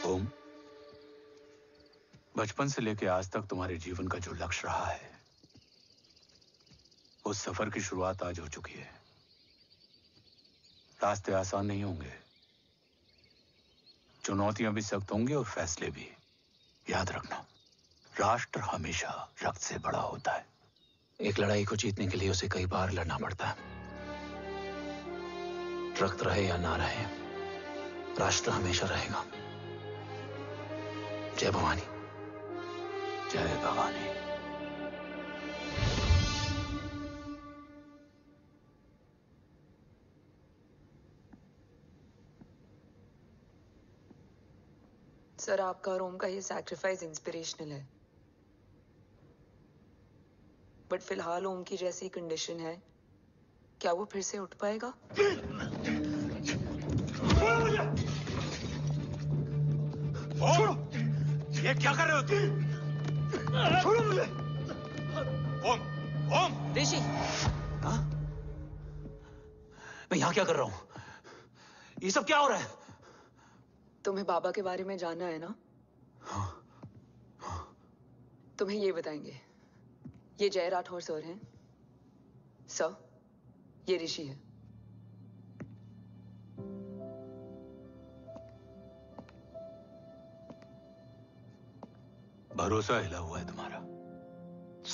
Om, बचपन से लेकर आज तक तुम्हारे जीवन का जो लक्ष्य रहा है उस सफ़र की शुरुआत आज हो चुकी है। रास्ते आसान नहीं होंगे। चुनौतियाँ भी सख्त होंगी और फैसले भी। याद रखना। राष्ट्र हमेशा रक्त से बड़ा होता है। एक लड़ाई को जीतने के लिए उसे कई बार लड़ना पड़ता है। रक्त रहे या ना रहे, राष्ट्र हमेशा रहेगा। जय भवानी। जय भवानी। सर, आपका रोम का ये सैक्रिफाइस इंस्पिरेशनल है। बट फ़िलहाल ओम की जैसी कंडीशन है क्या वो फिर से उठ पाएगा? छोड़ो। ये क्या कर रहे हो तुम? छोड़ो मुझे। ओम ओम। ऋषि। मैं यहाँ क्या कर रहा हूँ? ये सब क्या हो रहा है? तुम्हें बाबा के बारे में जानना है ना? हाँ, हाँ। तुम्हें ये बताएँगे। ये जय राठौर सर हैं। सर ये ऋषि है। भरोसा हिला हुआ है तुम्हारा।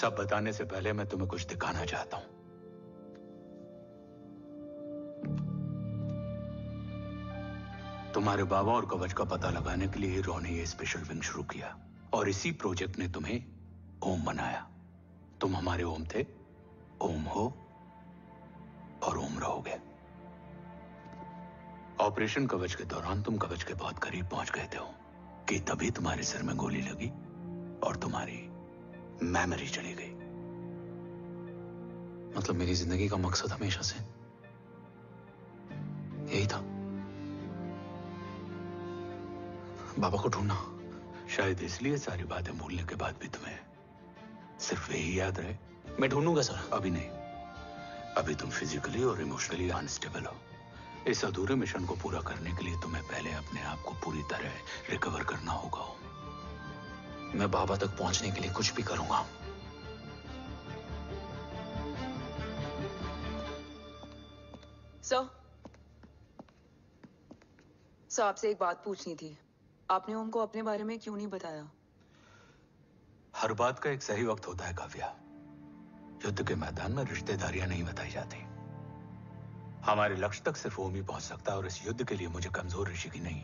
सब बताने से पहले मैं तुम्हें कुछ दिखाना चाहता हूँ। तुम्हारे बाबा और कवच का पता लगाने के लिए हीरो ने ये स्पेशल विंग शुरू किया और इसी प्रोजेक्ट ने तुम्हें ओम बनाया तुम हमारे ओम थे, ओम हो और ओम रहोगे। ऑपरेशन कवच के दौरान तुम कवच के बहुत करीब पहुँच गए थे हो कि तभी तुम्हारे सिर में गोली लगी और तुम्हारी मेमोरी चली गई। मतलब मेरी ज़िंदगी का मकसद हमेशा से यही था। बाबा को ढूंढना। शायद इसलिए सारी बातें भूलने के बाद भी तुम्हें सिर्फ़ यही याद रहे। मैं ढूंढूँगा सर। अभी नहीं। अभी तुम फिजिकली और इमोशनली अनस्टेबल हो। इस अधूरे मिशन को पूरा करने के लिए तुम्हें पहले अपने आप को पूरी तरह रिकवर करना होगा। मैं बाबा तक पहुँचने के लिए कुछ भी करूँगा। सर सर आपसे एक बात पूछनी थी। आपने ओम को अपने बारे में क्यों नहीं बताया? हर बात का एक सही वक्त होता है, काव्या। युद्ध के मैदान में रिश्तेदारियाँ नहीं बताई जाती। हमारे लक्ष्य तक सिर्फ़ ओम ही पहुँच सकता और इस युद्ध के लिए मुझे कमज़ोर ऋषि की नहीं,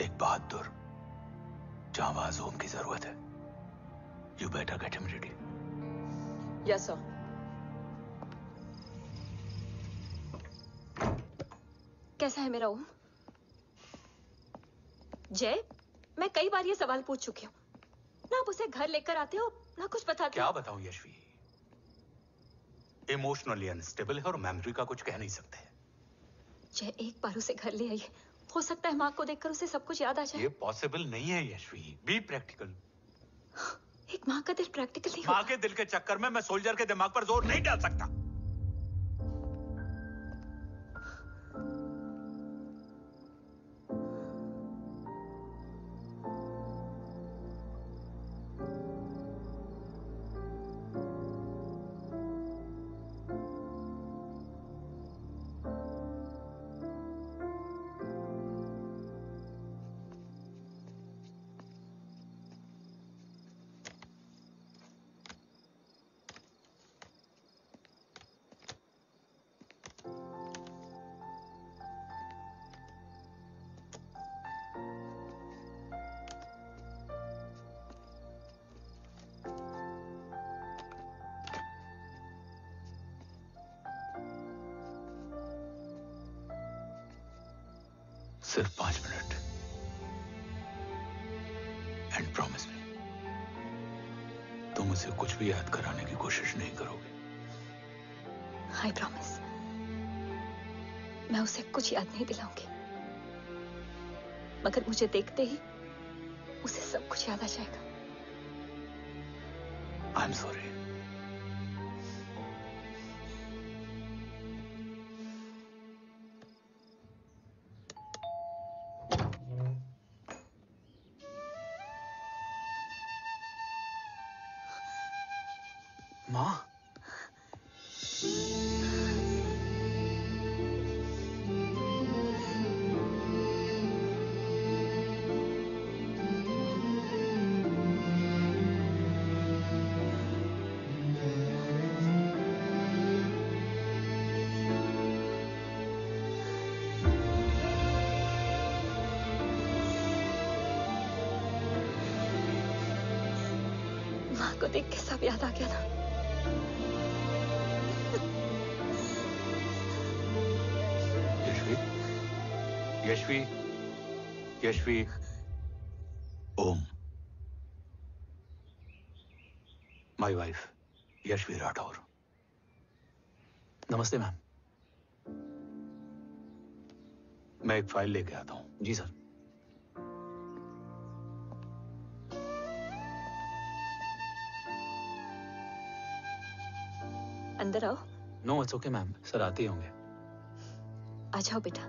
एक बहादुर जांबाज ओम की ज़रूरत है। You better get him ready. Yes sir कैसा है मेरा ओम? जय, मैं कई बार ये सवाल पूछ चुकी हूँ। ना आप उसे घर लेकर आते हो ना कुछ बताते क्या बताऊँ यशवी? इमोशनली अनस्टेबल है और मेमोरी का कुछ कह नहीं सकते। जय एक बार उसे घर ले आई हो सकता है माँ को देखकर उसे सब कुछ याद आ जाए। ये पॉसिबल नहीं है यशवी। बी प्रैक्टिकल एक माँ का दिल प्रैक्टिकल नहीं माँ के दिल के चक्कर में मैं सोल्जर के दिमाग पर ज़ोर नहीं डाल सकता। मुझे देखते ही यशवी ओम। माय वाइफ यशवी राठौर नमस्ते मैम मैं एक फ़ाइल लेके आता हूँ। जी सर अंदर आओ। No it's okay ma'am sir आते ही होंगे। आ जाओ बेटा।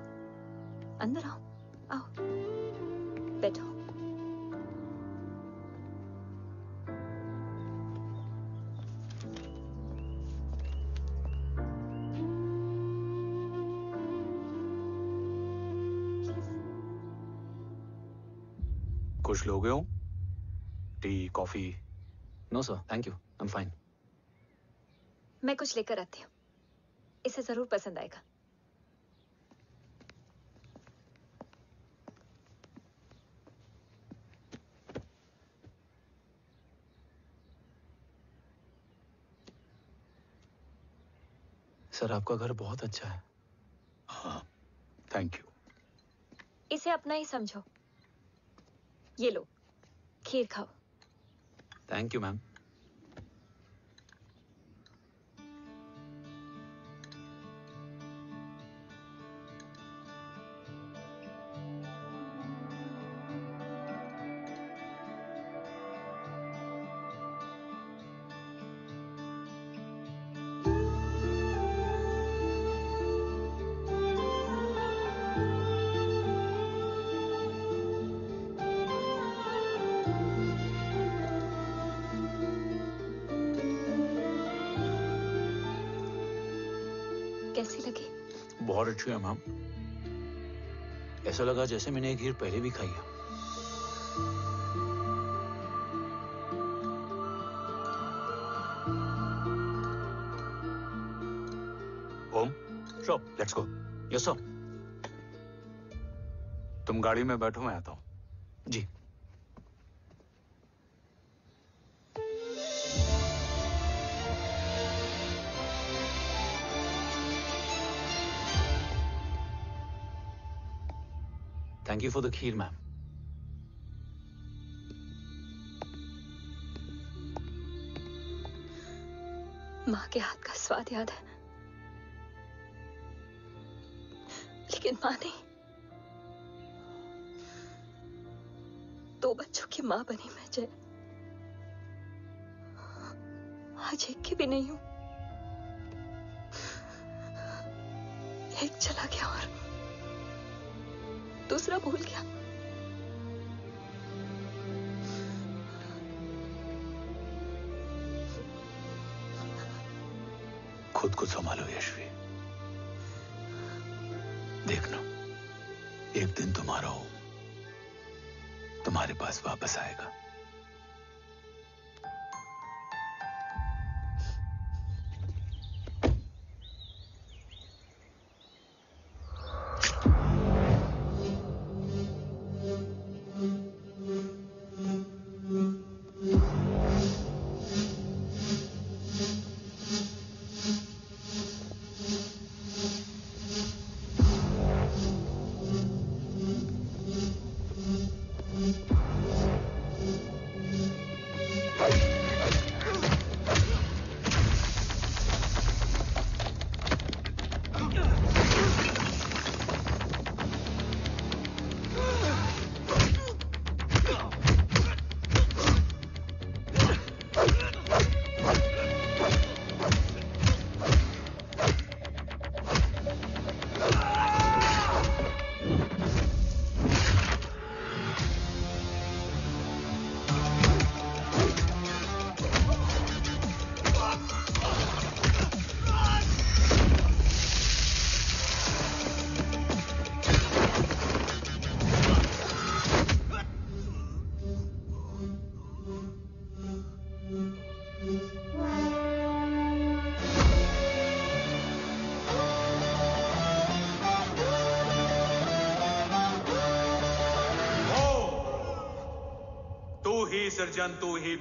अंदर आओ। आओ। बैठो। कुछ लोगे हो? Tea coffee? No sir thank you I am fine मैं कुछ लेकर आती हूँ। इसे ज़रूर पसंद आएगा। सर आपका घर बहुत अच्छा है। हाँ थैंक यू इसे अपना ही समझो। ये लो खीर खाओ। थैंक यू मैम बहुत अच्छे हैं, मैम। ऐसा लगा जैसे मैंने एक घीर पहले भी खाई है। ओम। चलो लेट्स गो यस सर तुम गाड़ी में बैठो, मैं आता हूँ। Thank the kill, ma'am. माँ के हाथ का स्वाद याद है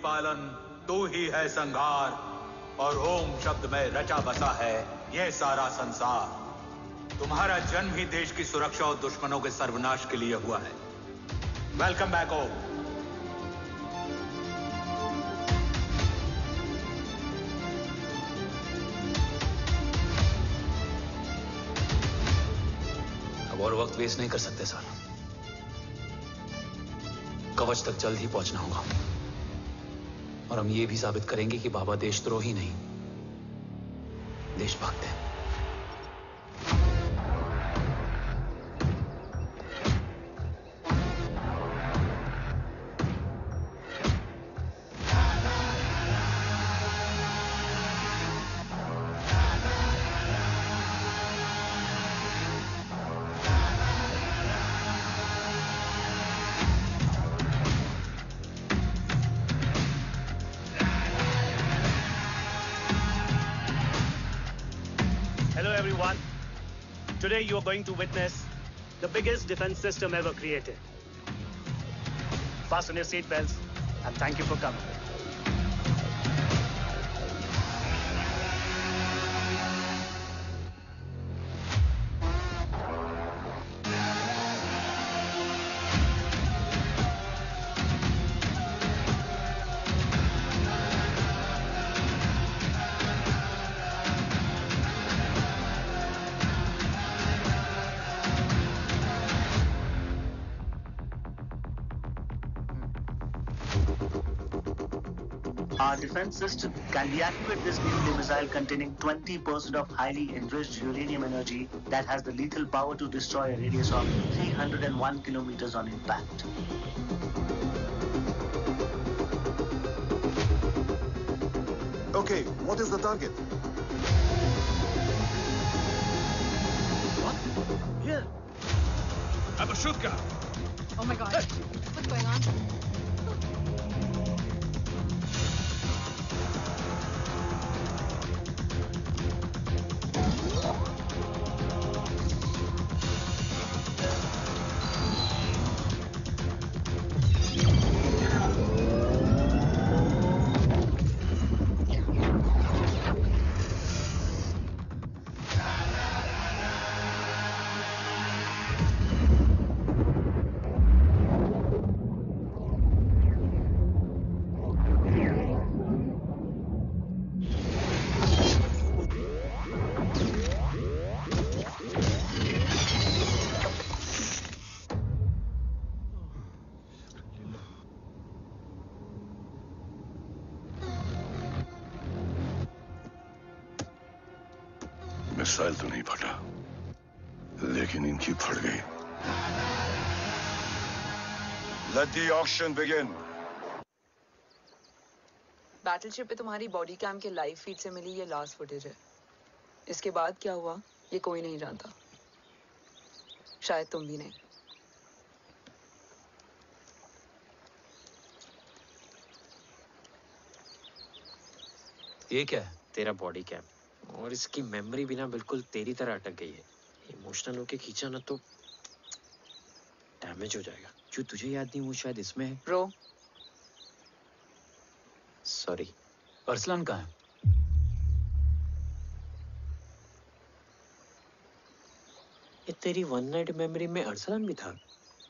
पालन तू ही है संघार। और ओम शब्द में रचा बसा है यह सारा संसार। तुम्हारा जन्म ही देश की सुरक्षा और दुश्मनों के सर्वनाश के लिए हुआ है। Welcome back Om. और वक्त वेस्ट नहीं कर सकते, सर। कवच तक जल्द ही पहुँचना होगा। और हम ये भी साबित करेंगे कि बाबा देशद्रोही नहीं। देशभक्त है। Are going to witness the biggest defense system ever created. Fasten your seatbelts and thank you for coming. System can deactivate this nuclear missile containing 20% of highly enriched uranium energy that has the lethal power to destroy a radius of 301 kilometers on impact. Okay, what is the target? What? Here. I'm a bazooka. Oh my god. What's The begin. Battleship पे तुम्हारी बॉडी कैम के लाइव फ़ीड से मिली ये लास्ट फुटेज है। इसके बाद क्या हुआ? ये कोई नहीं जानता। शायद तुम भी नहीं। ये क्या है? तेरा बॉडी कैम और इसकी मेमोरी भी ना बिल्कुल तेरी तरह अटक गई है। इमोशनल होके खींचा ना तो डैमेज हो जाएगा। जो तुझे याद नहीं वो शायद इसमें है। ब्रो सॉरी अरसलान कहाँ है? ये तेरी वन नाइट मेमोरी में अरसलान भी था।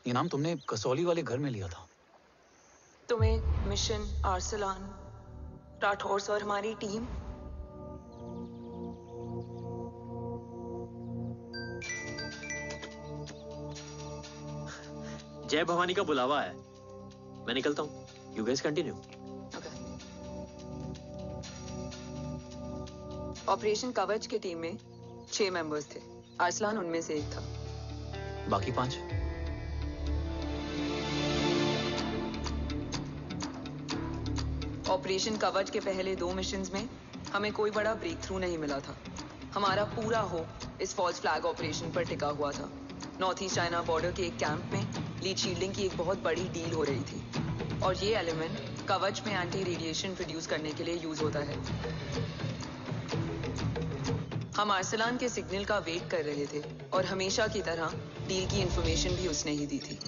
ये नाम तुमने कसौली वाले घर में लिया था। तुम्हें मिशन आर्सलान राठौर और हमारी टीम जय भवानी का बुलावा है। मैं निकलता हूँ। यू गैस कंटिन्यू ऑपरेशन कवच की टीम में छह मेंबर्स थे। आर्सलान उनमें से एक था। बाकी पाँच? ऑपरेशन कवच के पहले दो मिशन में हमें कोई बड़ा ब्रेक थ्रू नहीं मिला था। हमारा पूरा हो इस फॉल्स फ्लैग ऑपरेशन पर टिका हुआ था। नॉर्थ ईस्ट चाइना बॉर्डर के एक कैंप में लीड शील्डिंग की एक बहुत बड़ी डील हो रही थी। और ये एलिमेंट कवच में एंटी रेडिएशन प्रोड्यूस करने के लिए यूज़ होता है। हम आर्सलान के सिग्नल का वेट कर रहे थे और हमेशा की तरह डील की इंफॉर्मेशन भी उसने ही दी थी।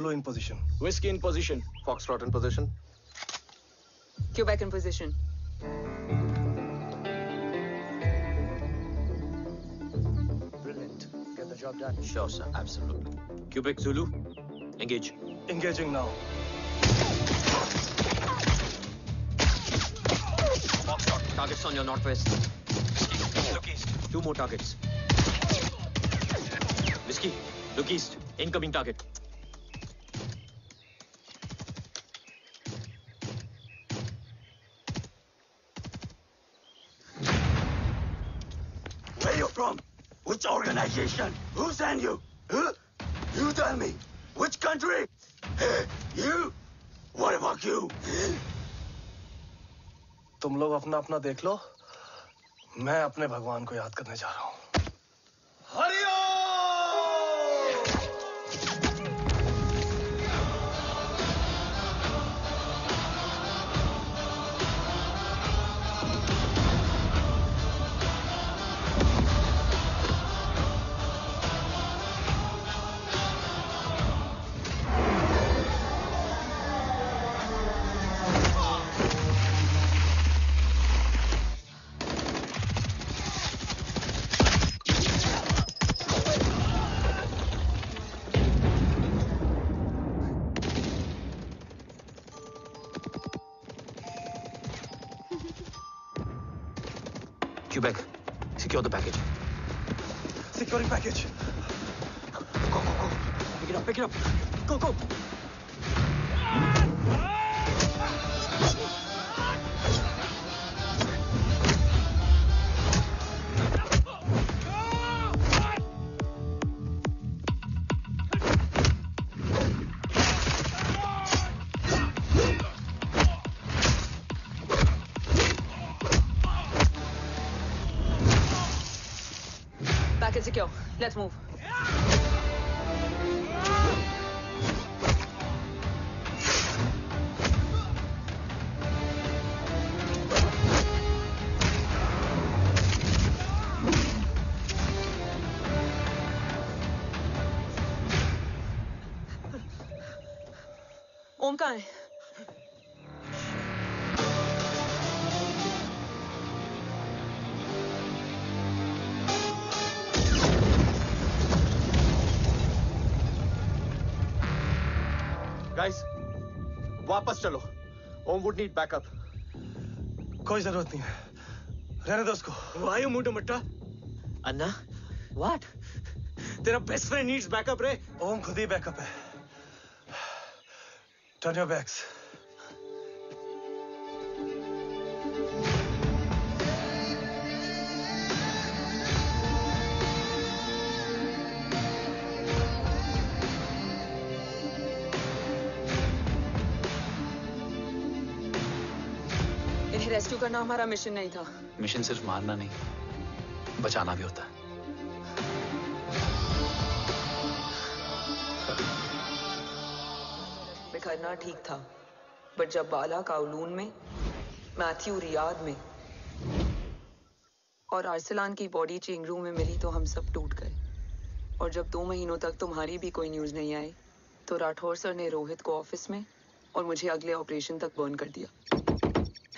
Zulu in position. Whiskey in position. Foxtrot in position. Quebec in position. Brilliant. Get the job done. Sure, sir. Absolutely. Quebec Zulu, engage. Engaging now. Foxtrot, targets on your northwest. Look east. Two more targets. Whiskey, look east. Incoming target. अपना देख लो। मैं अपने भगवान को याद करने जा रहा हूँ। Let's move. ओम कहाँ है वापस चलो। Om would need backup. कोई ज़रूरत नहीं है। रहने दो उसको। वायु मुटो मट्टा। अन्ना व्हाट तेरा बेस्ट फ्रेंड नीड्स बैकअप रे। ओम खुद ही बैकअप है। टर्न योर बैक्स करना हमारा मिशन नहीं था। मिशन सिर्फ़ मारना नहीं बचाना भी होता है। बिखरना ठीक था बट जब बाला काउलून में मैथ्यू रियाद में और आर्सलान की बॉडी चेंज रूम में मिली तो हम सब टूट गए। और जब दो महीनों तक तुम्हारी भी कोई न्यूज़ नहीं आई तो राठौर सर ने रोहित को ऑफ़िस में और मुझे अगले ऑपरेशन तक बर्न कर दिया।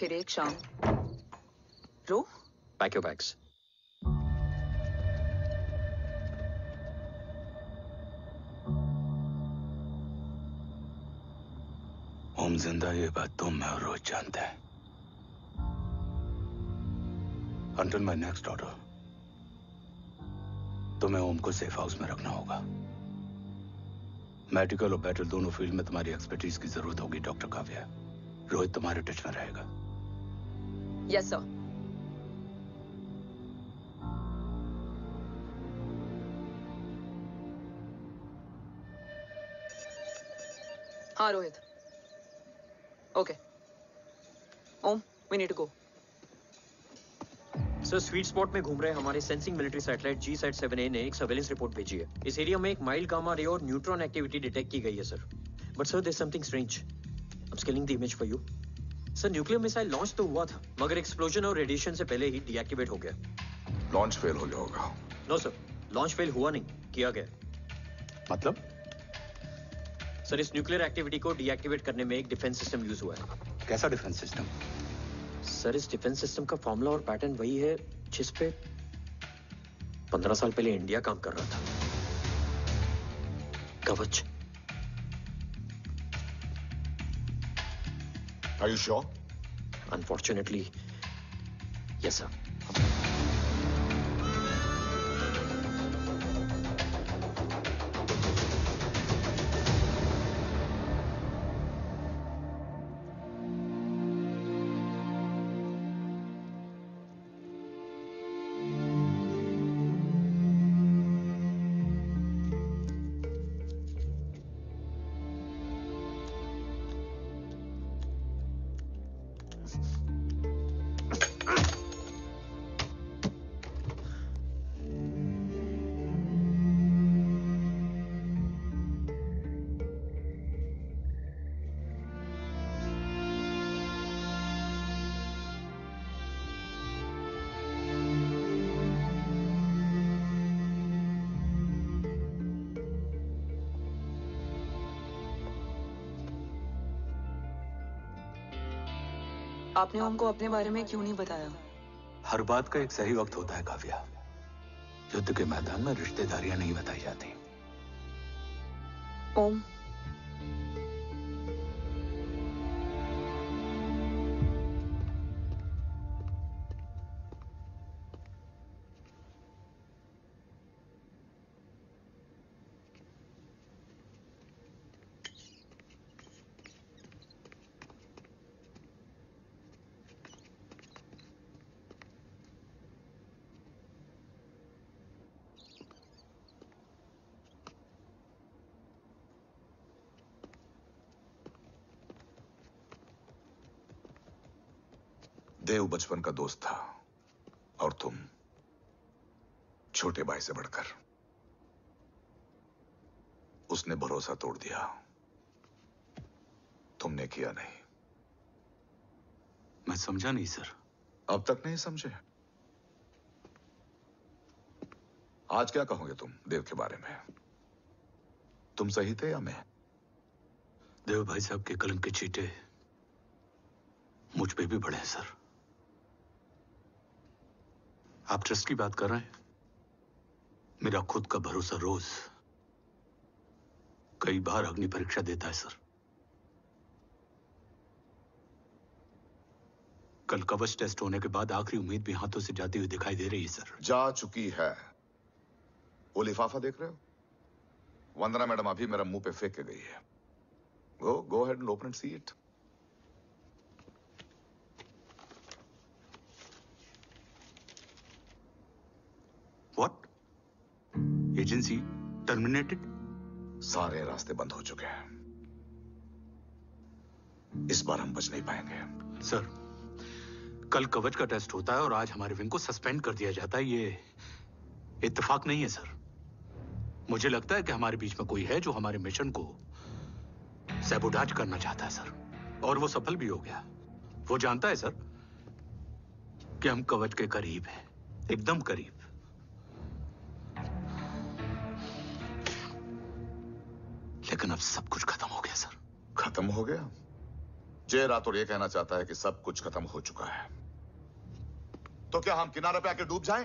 फिर एक शाम। Ro. Pack your bags Om ज़िंदा ये बात तुम मैं और रोज जानते हैं। अंटिल माई नेक्स्ट ऑर्डर तुम्हें ओम को सेफ़ हाउस में रखना होगा। मेडिकल और बैटल दोनों फ़ील्ड में तुम्हारी एक्सपर्टीज की ज़रूरत होगी डॉक्टर काव्या। रोहित तुम्हारे टच में रहेगा। यस सर हाँ Rohit. Okay Om we need to go sir sweet spot में घूम रहे हमारे sensing military satellite G SAT seven A ने एक सर्वेलेंस रिपोर्ट भेजी है। इस एरिया में एक माइल्ड गामा रे और न्यूट्रॉन एक्टिविटी डिटेक्ट की गई है sir but sir there something strange I am scaling the image for you sir nuclear missile launch तो हुआ था मगर एक्सप्लोजन और रेडिएशन से पहले ही डीएक्टिवेट हो गया। लॉन्च फेल हो गया होगा। नो सर लॉन्च फेल हुआ नहीं किया गया। मतलब? सर इस न्यूक्लियर एक्टिविटी को डीएक्टिवेट करने में एक डिफेंस सिस्टम यूज़ हुआ है। कैसा डिफेंस सिस्टम सर इस डिफेंस सिस्टम का फॉर्मूला और पैटर्न वही है जिस पे पंद्रह साल पहले इंडिया काम कर रहा था। कवच। Are you sure? Unfortunately, yes, sir. आपने ओम को अपने बारे में क्यों नहीं बताया? हर बात का एक सही वक्त होता है काव्या। युद्ध के मैदान में रिश्तेदारियाँ नहीं बताई जाती। ओम। बचपन का दोस्त था। और तुम छोटे भाई से बढ़कर उसने भरोसा तोड़ दिया। तुमने किया नहीं। मैं समझा नहीं सर। अब तक नहीं समझे? आज क्या कहोगे तुम देव के बारे में? तुम सही थे या मैं? देव भाई साहब के कलंक के चीटे मुझ पे भी बड़े हैं सर। आप ट्रस्ट की बात कर रहे हैं? मेरा खुद का भरोसा रोज कई बार अग्नि परीक्षा देता है, सर। कल कवच टेस्ट होने के बाद आखिरी उम्मीद भी हाथों से जाती हुई दिखाई दे रही है, सर। जा चुकी है। वो लिफाफा देख रहे हो? वंदना मैडम अभी मेरा मुँह पे फेंक के गई है। Go go head and open and see it what agency terminated सारे रास्ते बंद हो चुके हैं। इस बार हम बच नहीं पाएँगे। सर कल कवच का टेस्ट होता है और आज हमारे विंग को सस्पेंड कर दिया जाता है। ये इत्तेफाक नहीं है सर मुझे लगता है कि हमारे बीच में कोई है जो हमारे मिशन को सैबोटाज करना चाहता है सर और वो सफल भी हो गया। वो जानता है सर कि हम कवच के करीब हैं। एकदम करीब। लेकिन अब सब कुछ खत्म हो गया सर। खत्म हो गया? जय राठौर ये कहना चाहता है कि सब कुछ खत्म हो चुका है। तो क्या हम किनारे पे आके डूब जाएँ?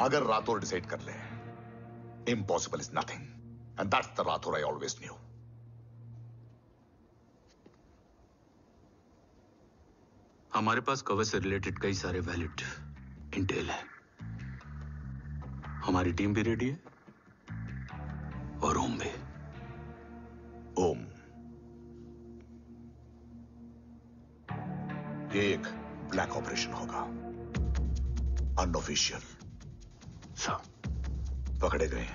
अगर राठौर डिसाइड कर ले impossible is nothing and that's the Rathore I always knew हमारे पास कवच से रिलेटेड कई सारे वैलिड इंटेल है। हमारी टीम भी रेडी है। और ओम भी। ओम। ये एक ब्लैक ऑपरेशन होगा। अनऑफिशियल सर पकड़े गए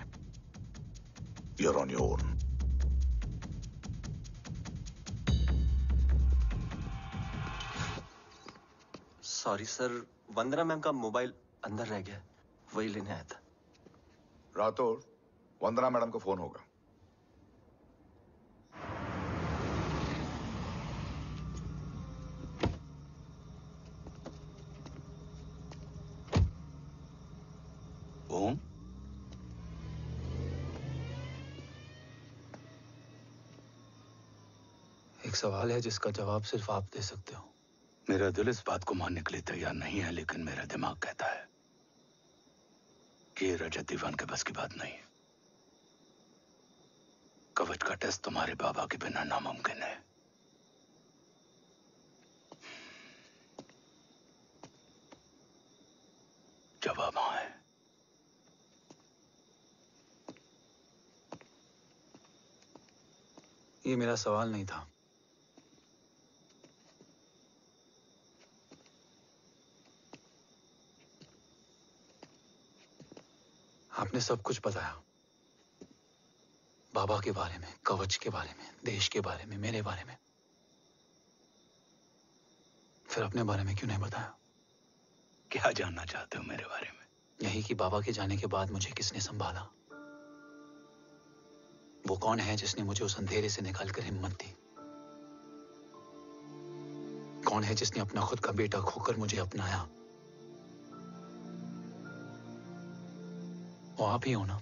you're on your own sorry sir Vandana ma'am का मोबाइल अंदर रह गया। वही लेने आया था। राठौर वंदना मैडम को फ़ोन होगा। ओम। एक सवाल है जिसका जवाब सिर्फ़ आप दे सकते हो। मेरा दिल इस बात को मानने के लिए तैयार नहीं है लेकिन मेरा दिमाग कहता है कि रजत दीवान के बस की बात नहीं कवच का टेस्ट तुम्हारे बाबा के बिना नामुमकिन है। जवाब हाँ है ये मेरा सवाल नहीं था। आपने सब कुछ बताया। बाबा के बारे में कवच के बारे में देश के बारे में मेरे बारे में। फिर अपने बारे में क्यों नहीं बताया? क्या जानना चाहते हो मेरे बारे में? यही कि बाबा के जाने के बाद मुझे किसने संभाला? वो कौन है जिसने मुझे उस अंधेरे से निकालकर हिम्मत दी? कौन है जिसने अपना खुद का बेटा खोकर मुझे अपनाया? वो आप ही हो ना?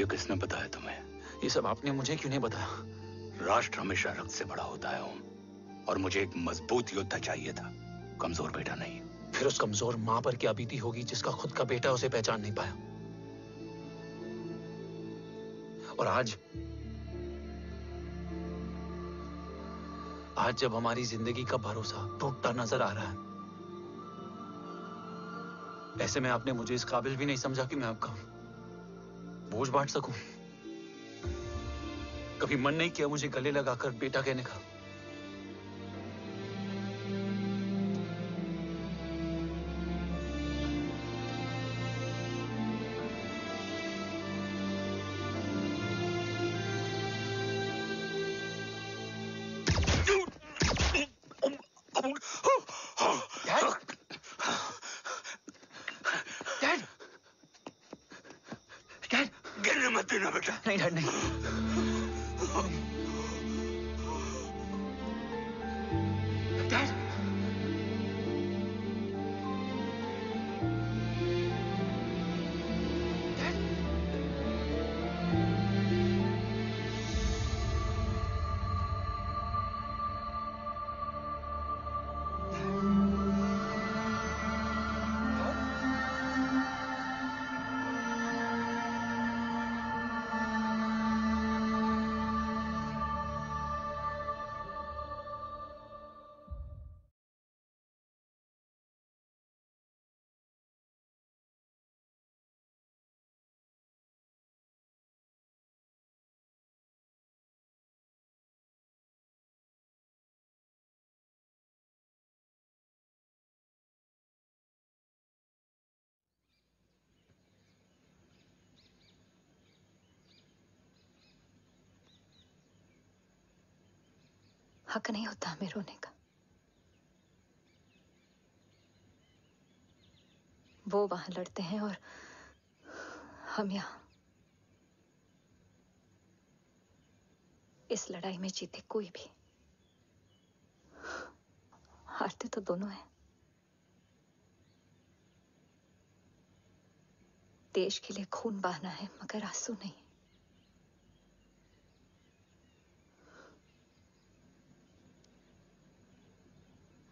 ये किसने बताया तुम्हें? ये सब आपने मुझे क्यों नहीं बताया? राष्ट्र हमेशा रक्त से बड़ा होता है ओम। और मुझे एक मज़बूत योद्धा चाहिए था। कमज़ोर बेटा नहीं। फिर उस कमज़ोर माँ पर क्या बीती होगी जिसका खुद का बेटा उसे पहचान नहीं पाया? और आज? आज जब हमारी ज़िंदगी का भरोसा टूटता नज़र आ रहा है ऐसे में आपने मुझे इस काबिल भी नहीं समझा कि मैं आपका बोझ बांट सकूँ? कभी मन नहीं किया मुझे गले लगाकर बेटा कहने का। हक नहीं होता हमें रोने का। वो वहाँ लड़ते हैं और हम यहाँ। इस लड़ाई में जीते कोई भी। हारते तो दोनों हैं। देश के लिए खून बहाना है, मगर आँसू नहीं।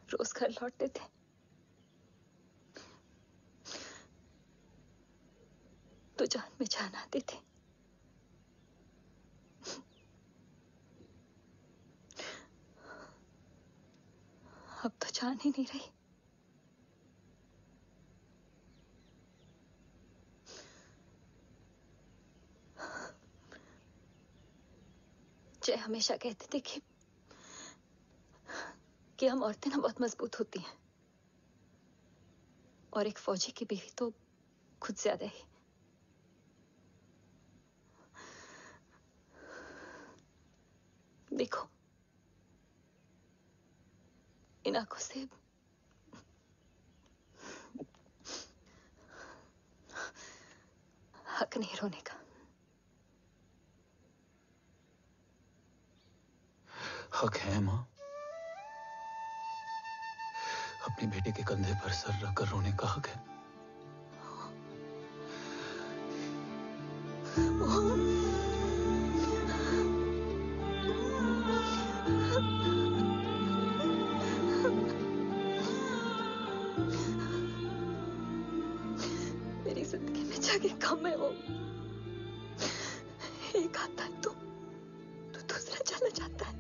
रोज घर लौटते थे। तो जान में जान आती थी। अब तो जान ही नहीं रही। जय हमेशा कहते थे कि कि हम औरतें ना बहुत मज़बूत होती हैं। और एक फौजी की बीवी तो खुद ज़्यादा ही। देखो, इन आँखों से हक नहीं रोने का। हक है, माँ। अपने बेटे के कंधे पर सर रखकर रोने का हक है। मेरी ज़िंदगी में जगह कम है वो। एक आता है तो तो दूसरा चला जाता है।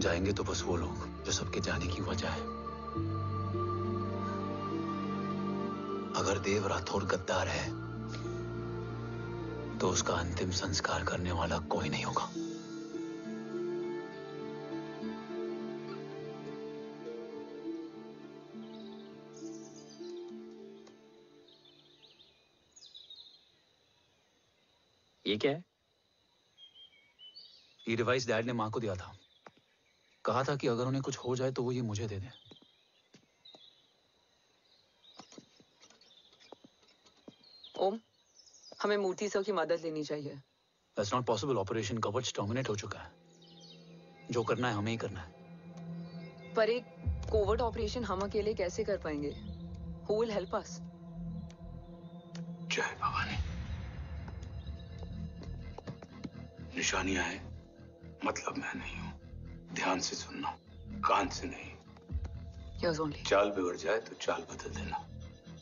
जाएँगे तो बस वो लोग जो सबके जाने की वजह है। अगर देव राठौर गद्दार है तो उसका अंतिम संस्कार करने वाला कोई नहीं होगा। ये क्या है? ये डिवाइस डैड ने माँ को दिया था। कहा था कि अगर उन्हें कुछ हो जाए तो वो ये मुझे दे दें ओम हमें मूर्ति सर की मदद लेनी चाहिए। That's not possible operation Kavach terminate हो चुका है। जो करना है हमें ही करना है। पर एक कोवर्ट ऑपरेशन हम अकेले कैसे कर पाएँगे? हु विल हेल्प अस जय भवानी। निशानियाँ हैं। मतलब मैं नहीं हूँ। ध्यान से सुनना। कान से नहीं. चाल बिगड़ जाए तो चाल बदल देना।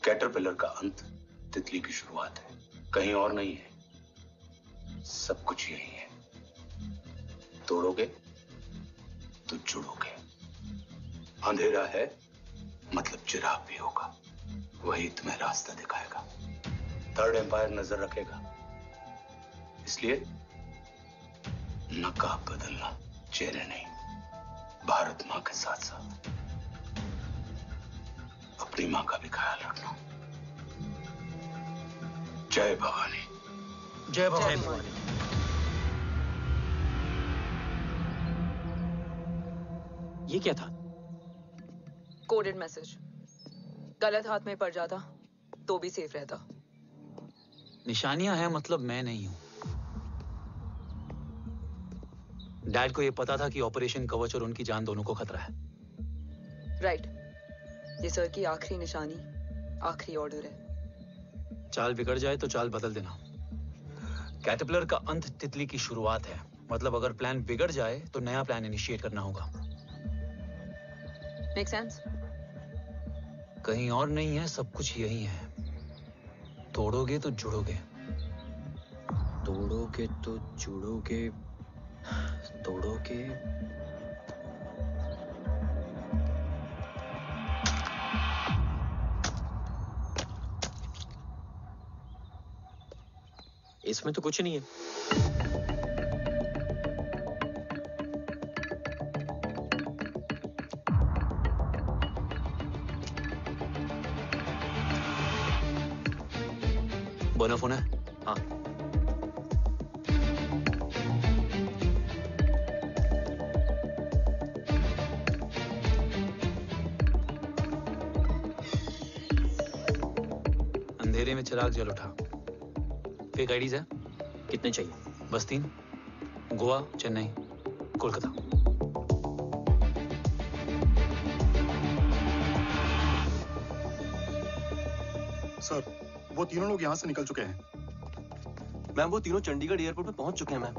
कैटरपिलर का अंत तितली की शुरुआत है। कहीं और नहीं है। सब कुछ यही है। तोड़ोगे तो जुड़ोगे। अंधेरा है मतलब चिराग भी होगा। वही तुम्हें रास्ता दिखाएगा। थर्ड एम्पायर नज़र रखेगा। इसलिए नकाब बदलना, चेहरे नहीं। भारत माँ के साथ साथ अपनी माँ का भी ख्याल रखना। जय भवानी। जय भवानी। ये क्या था? कोडेड मैसेज गलत हाथ में पड़ जाता तो भी सेफ़ रहता। निशानियाँ हैं मतलब मैं नहीं हूँ। डैड को यह पता था कि ऑपरेशन कवच और उनकी जान दोनों को खतरा है। Right right. ये सर की आखिरी निशानी आखिरी ऑर्डर है। चाल बिगड़ जाए तो चाल बदल देना। कैटरपिलर का अंत तितली की शुरुआत है। मतलब अगर प्लान बिगड़ जाए तो नया प्लान इनिशिएट करना होगा। मेक सेंस कहीं और नहीं है सब कुछ यही है। तोड़ोगे तो जुड़ोगे। तोड़ोगे तो जुड़ोगे। तोड़ोगे इसमें तो कुछ नहीं है। बस तीन गोवा चेन्नई कोलकाता। सर वो तीनों लोग यहाँ से निकल चुके हैं। मैम वो तीनों चंडीगढ़ एयरपोर्ट पे पहुँच चुके हैं मैम।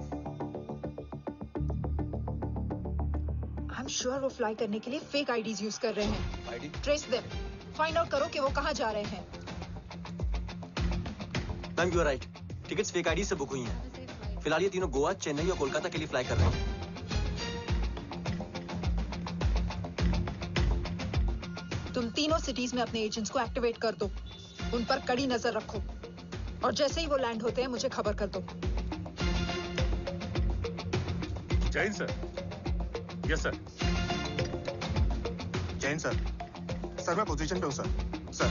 आई एम श्योर वो फ्लाई करने के लिए फेक आईडीज यूज़ कर रहे हैं। ID trace them find out करो कि वो कहाँ जा रहे हैं। Ma'am you are right tickets fake ID से बुक हुई हैं। फ़िलहाल ये तीनों गोवा चेन्नई और कोलकाता के लिए फ्लाई कर रहे हैं। तुम तीनों सिटीज़ में अपने एजेंट्स को एक्टिवेट कर दो। उन पर कड़ी नज़र रखो। और जैसे ही वो लैंड होते हैं मुझे खबर कर दो। Jain sir. Yes sir Jain sir. Sir मैं पोजीशन पे हूँ सर सर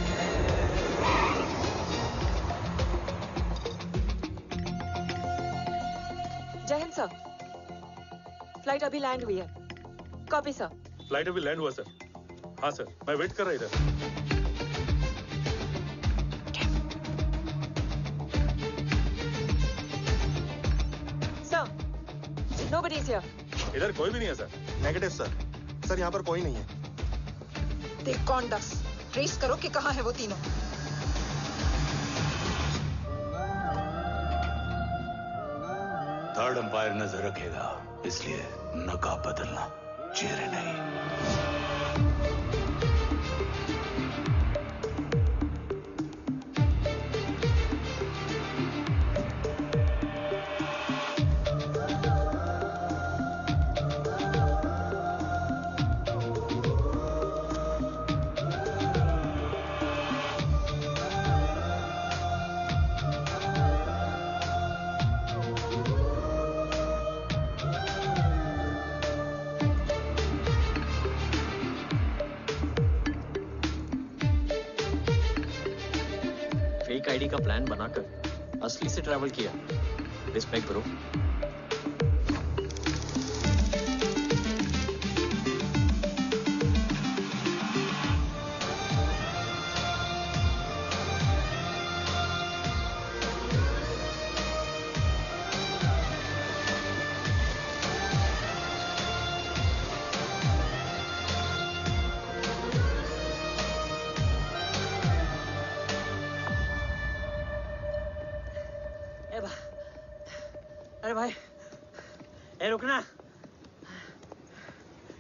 फ़्लाइट अभी लैंड हुई है। कॉपी सर फ़्लाइट अभी लैंड हुआ सर हाँ सर मैं वेट कर रहा इधर। सर नोबडी इज़ इधर कोई भी नहीं है सर नेगेटिव सर सर यहाँ पर कोई नहीं है। देख कौन दस ट्रेस करो कि कहाँ है वो तीनों। थर्ड अंपायर नज़र रखेगा इसलिए। नकाब बदलना चेहरे नहीं भाई। ए रुकना।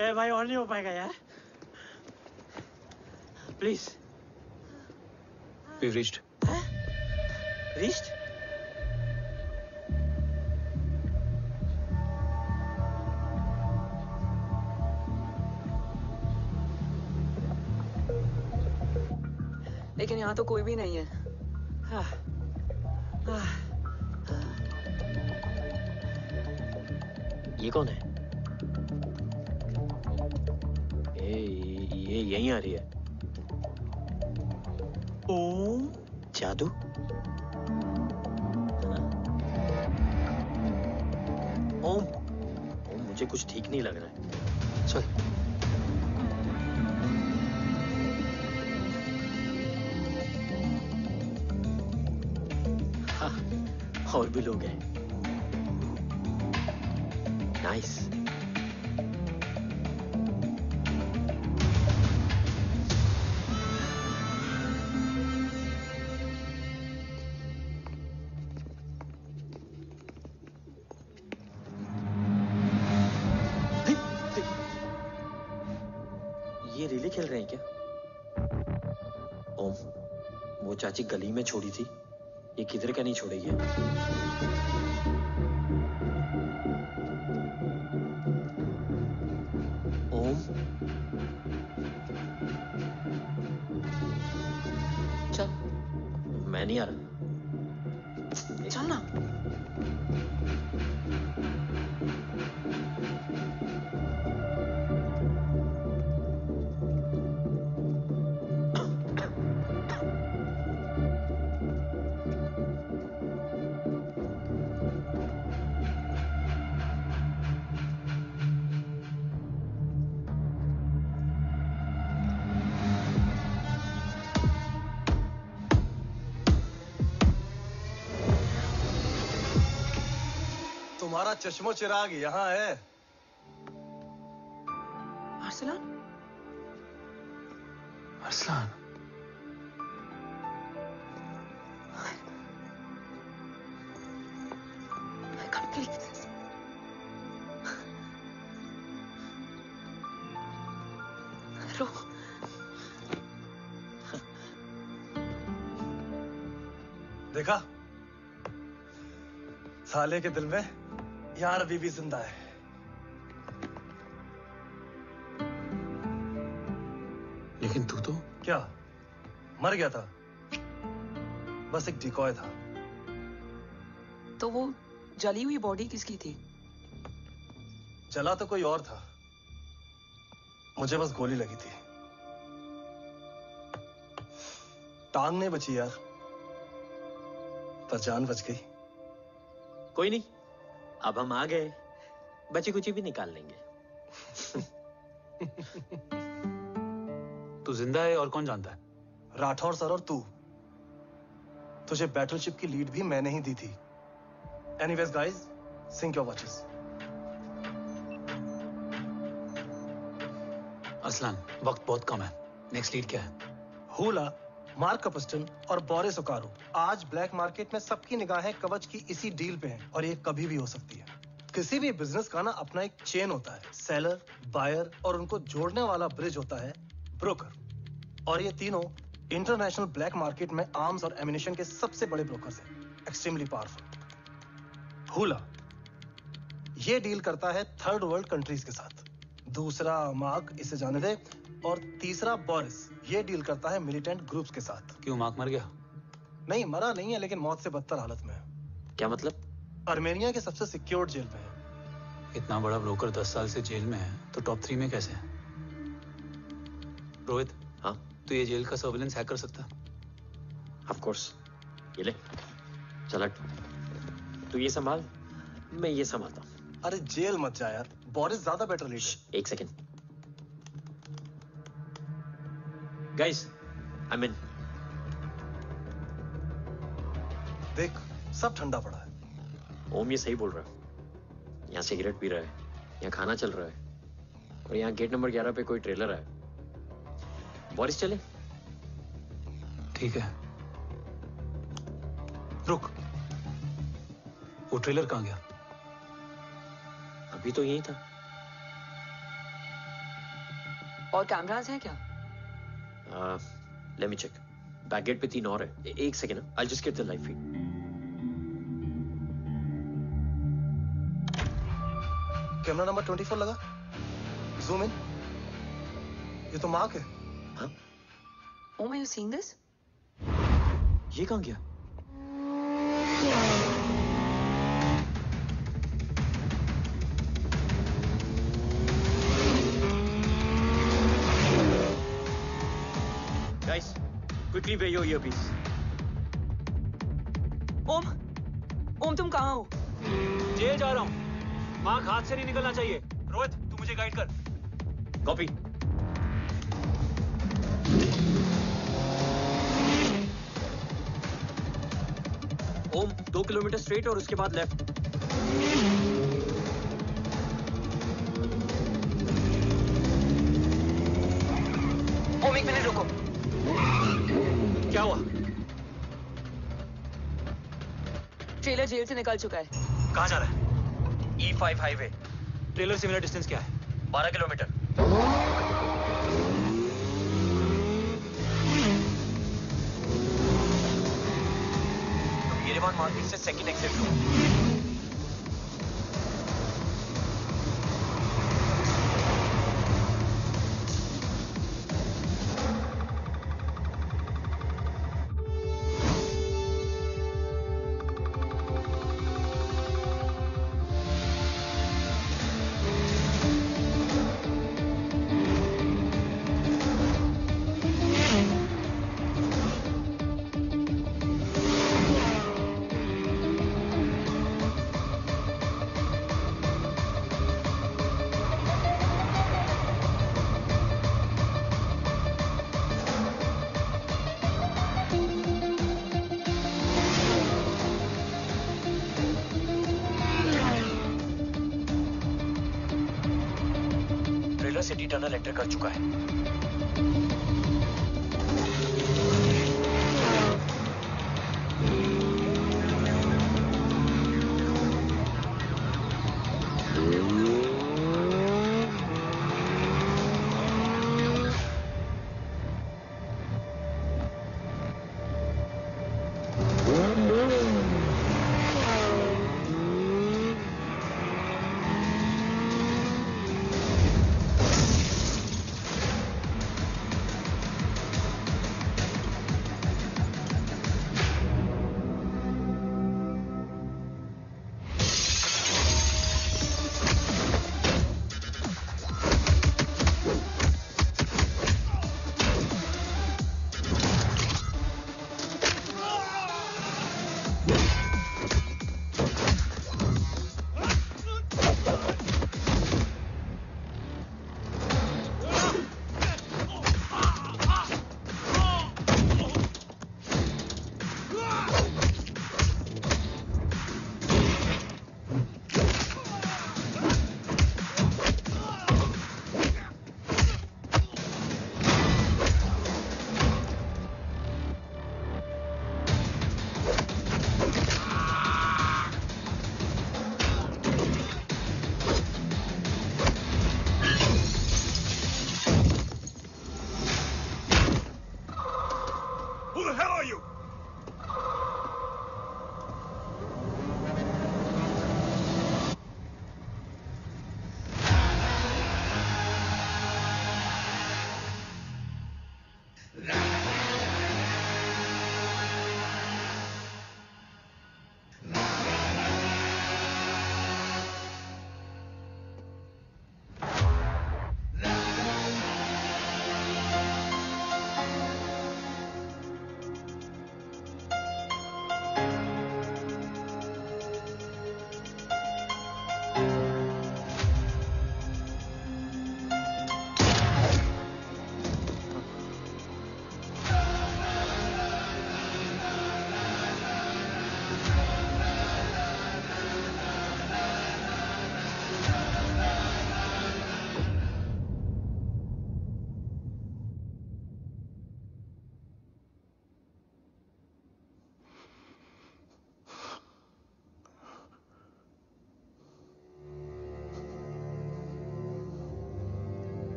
ए भाई और नहीं हो पाएगा यार। Please We've reached. रिस्ट लेकिन यहाँ तो कोई भी नहीं हाँ, हाँ, कौन है ए, ये यहीं आ रही है ओम जादू ओम ओम मुझे कुछ ठीक नहीं लग रहा है चल हाँ, और भी लोग हैं छोड़ी थी। ये किधर का नहीं छोड़ेगी? ओम। चल। मैं नहीं आ रहा। चल ना। तुम्हारा चश्मो चिराग यहाँ है। Arsalan? Arsalan. I can't believe this. रो देखा? साले के दिल में यार अभी भी ज़िंदा है। लेकिन तू तो? क्या? मर गया था। बस एक डिकॉय था। तो वो जली हुई बॉडी किसकी थी? जला तो कोई और था। मुझे बस गोली लगी थी। टांग नहीं बची यार। पर जान बच गई। कोई नहीं। अब हम आ गए। बची कुची भी निकाल लेंगे। तू ज़िंदा है और कौन जानता है? राठौर सर और तू। तुझे बैटलशिप की लीड भी मैंने ही दी थी। Anyways guys sync your watches Aslan वक्त बहुत कम है। नेक्स्ट लीड क्या है? हुला। मार्क कपस्टन और बोरिस ओकारो। आज ब्लैक मार्केट में सबकी निगाहें कवच की इसी डील पे हैं और ये कभी भी हो सकती है। किसी भी बिज़नेस का ना अपना एक चेन होता है। सेलर, बायर और उनको जोड़ने वाला ब्रिज होता है ब्रोकर। और ये तीनों इंटरनेशनल ब्लैक मार्केट में आर्म्स और एमिनेशन के सबसे बड़े ब्रोकर हैं। एक्सट्रीमली पावरफुल हुला ये डील करता है थर्ड वर्ल्ड कंट्रीज़ के साथ। दूसरा मार्क इसे जाने दे और तीसरा बोरिस ये डील करता है मिलिटेंट ग्रुप्स के साथ। क्यों मार्क मर गया? नहीं मरा नहीं है लेकिन मौत से बदतर हालत में है। क्या मतलब? अर्मेनिया के सबसे सिक्योर्ड जेल में है। इतना बड़ा ब्रोकर दस साल से जेल में है तो टॉप थ्री में कैसे है? रोहित हाँ? तू ये जेल का सर्विलेंस हैक कर सकता? ऑफ़ कोर्स ये ले चल तू ये संभाल मैं ये संभालता हूँ। अरे जेल मत जा यार। बोरिस ज़्यादा बेटर लीडर एक सेकेंड गाइस आई मीन देख सब ठंडा पड़ा है। ओम ये सही बोल रहा है। यहाँ सिगरेट पी रहा है यहाँ खाना चल रहा है और यहाँ गेट नंबर 11 पे कोई ट्रेलर है। बोरिस चले। ठीक है। रुक। वो ट्रेलर कहाँ गया? अभी तो यही था। और कैमरास हैं क्या? Let me check back gate पे तीन और है ए- एक second I just get the live feed camera number 24 लगा जूम इन ये तो मार्क है Om are you seeing this ये कहाँ गया quickly wear your earpiece. Om Om तुम कहाँ हो? जेल जा रहा हूँ। मार्क हाथ से नहीं निकलना चाहिए। रोहित तू मुझे गाइड कर। कॉपी ओम दो किलोमीटर स्ट्रेट और उसके बाद लेफ़्ट ट्रेलर जेल से निकल चुका है। कहाँ जा रहा है? ई फाइव हाईवे ट्रेलर से मेरा डिस्टेंस क्या है? बारह किलोमीटर। येरेवान मार्केट से सेकंड एक्सिट लो। टनल एंटर कर चुका है।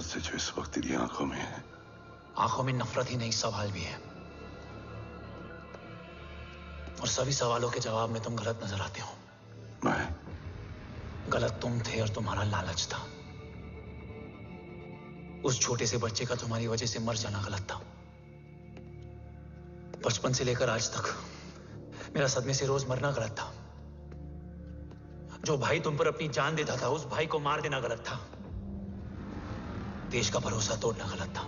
नफरत से जो इस वक्त तेरी आँखों में है। आँखों में नफरत ही नहीं सवाल भी है। और सभी सवालों के जवाब में तुम गलत नज़र आते हो। मैं? गलत तुम थे और तुम्हारा लालच था। उस छोटे से बच्चे का तुम्हारी वजह से मर जाना गलत था। बचपन से लेकर आज तक मेरा सदमे से रोज मरना गलत था। जो भाई तुम पर अपनी जान देता था उस भाई को मार देना गलत था। देश का भरोसा तोड़ना गलत था।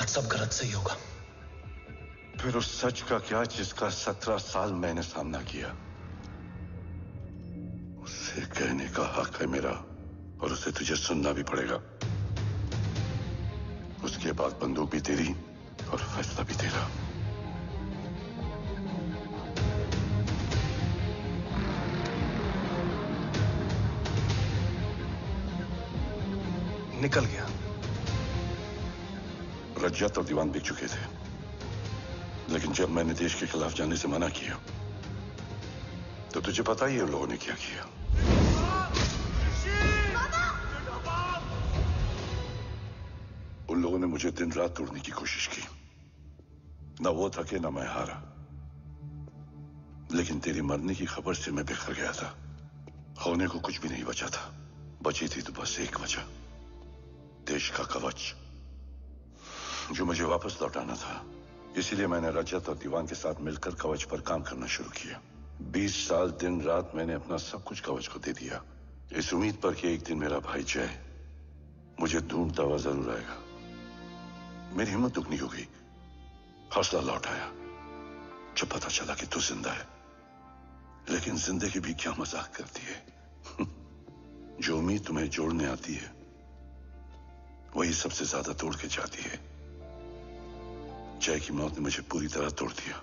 आज सब गलत सही होगा। फिर उस सच का क्या जिसका सत्रह साल मैंने सामना किया? उसे कहने का हक है मेरा, और उसे तुझे सुनना भी पड़ेगा। उसके बाद बंदूक भी तेरी, और फैसला भी तेरा। निकल गया। रज्जत और दीवान बिक चुके थे। लेकिन जब मैंने देश के खिलाफ जाने से मना किया तो तुझे पता ही है लोगों ने क्या किया। उन लोगों ने मुझे दिन रात तोड़ने की कोशिश की। ना वो थके ना मैं हारा। लेकिन तेरी मरने की खबर से मैं बिखर गया था। होने को कुछ भी नहीं बचा था। बची थी तो बस एक वजह। देश का कवच। जो मुझे वापस लौटाना था, इसीलिए मैंने रजत और दीवान के साथ मिलकर कवच पर काम करना शुरू किया। बीस साल दिन रात मैंने अपना सब कुछ कवच को दे दिया। इस उम्मीद पर कि एक दिन मेरा भाई जय। मुझे ढूंढता हुआ ज़रूर आएगा। मेरी हिम्मत दुगनी हो गई। हौसला लौट आया। जब पता चला कि तू ज़िंदा है। लेकिन ज़िंदगी भी क्या मज़ाक करती है। जो उम्मीद तुम्हें जोड़ने आती है वही सबसे ज़्यादा तोड़ के जाती है। जय की मौत ने मुझे पूरी तरह तोड़ दिया।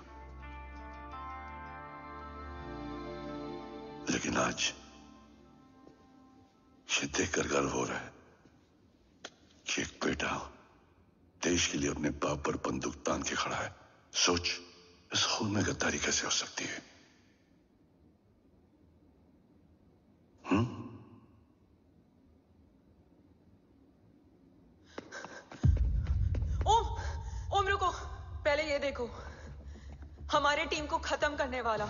लेकिन आज ये देखकर गर्व हो रहा है कि एक बेटा देश के लिए अपने बाप पर बंदूक तान के खड़ा है। सोच, इस खून में गद्दारी कैसे हो सकती है? हम्म ओम ओम रुको। पहले ये देखो। हमारे टीम को खत्म करने वाला।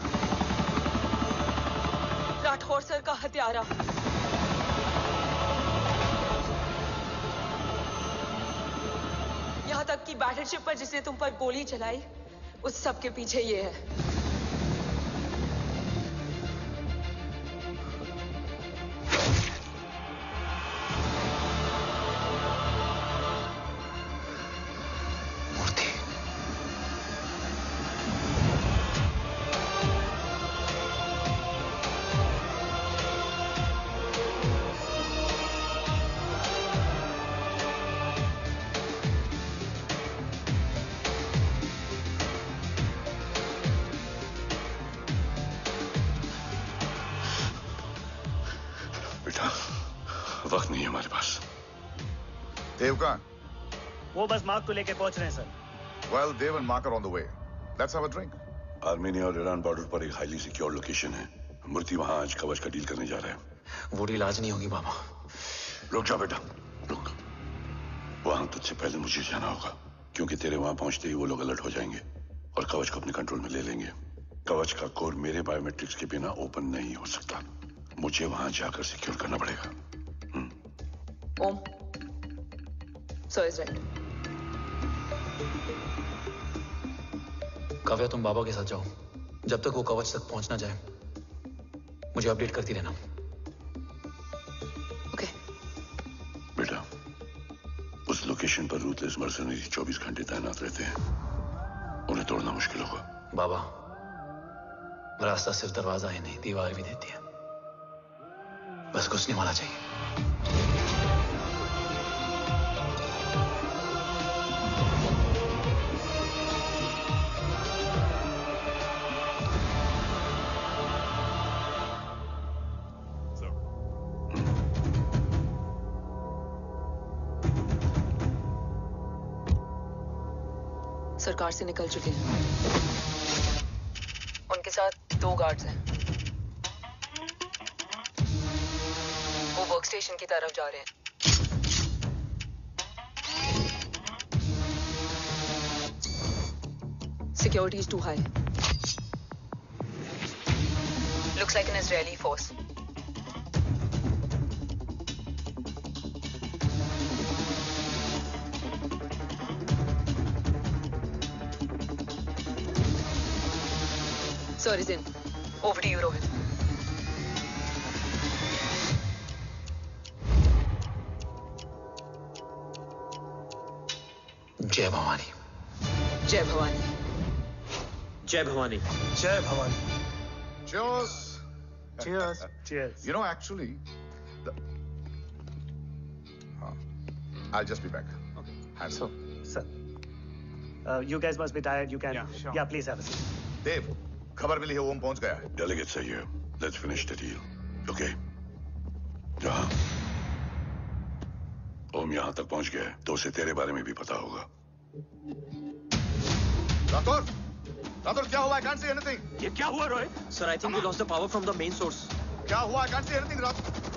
राठौर सर का हत्यारा। यहाँ तक कि बैटरशिप पर जिसने तुम पर गोली चलाई, उस सब के पीछे ये है। मार्क को लेके पहुँच रहे हैं sir. Well, Dev and Mark are on the way. Let's have a drink. Armenia और ईरान बॉर्डर पर एक हाईली सिक्योर लोकेशन है। मूर्ति वहाँ आज कवच का डील करने जा रहा है। वो डील आज नहीं होगी बाबा रुक जा बेटा रुक। वहाँ तुझसे पहले मुझे जाना होगा क्योंकि तेरे वहाँ पहुँचते ही वो लोग अलर्ट हो जाएँगे और कवच को अपने कंट्रोल में ले लेंगे। कवच का कोर मेरे बायोमेट्रिक्स के बिना ओपन नहीं हो सकता। मुझे वहाँ जाकर सिक्योर करना पड़ेगा। Om. Sir is right Kavya तुम बाबा के साथ जाओ। जब तक वो कवच तक पहुँच ना जाए मुझे अपडेट करती रहना। ओके। बेटा उस लोकेशन पर रूथलेस मर्सनरी 24 घंटे तैनात रहते हैं। उन्हें तोड़ना मुश्किल होगा। बाबा रास्ता सिर्फ़ दरवाज़ा ही नहीं दीवार भी देती है। बस घुसने वाला चाहिए। कार से निकल चुके हैं। उनके साथ दो गार्ड्स हैं। वो वर्क स्टेशन की तरफ़ जा रहे हैं। Security is too high looks like an is force sensor is in. Over to you, Rohit. Jai Bhavani. Jai Bhavani. Jai Bhavani. Jai Bhavani. Cheers. Cheers. Cheers. You know, actually, the... huh. I'll just be back. Okay. Have so, sir. Uh, you guys must be tired. You can. Yeah, sure. yeah please have a seat. Dave, खबर मिली है ओम पहुँच गया है। डेलीगेट सही है. Let's finish the deal okay जहाँ? ओम यहाँ तक पहुँच गया है। तो उसे तेरे बारे में भी पता होगा। राठौर राठौर क्या हुआ? आई कांट सी एनीथिंग ये क्या हुआ Roy sir I think we lost the power from the main source क्या हुआ? I can't see anything Rathore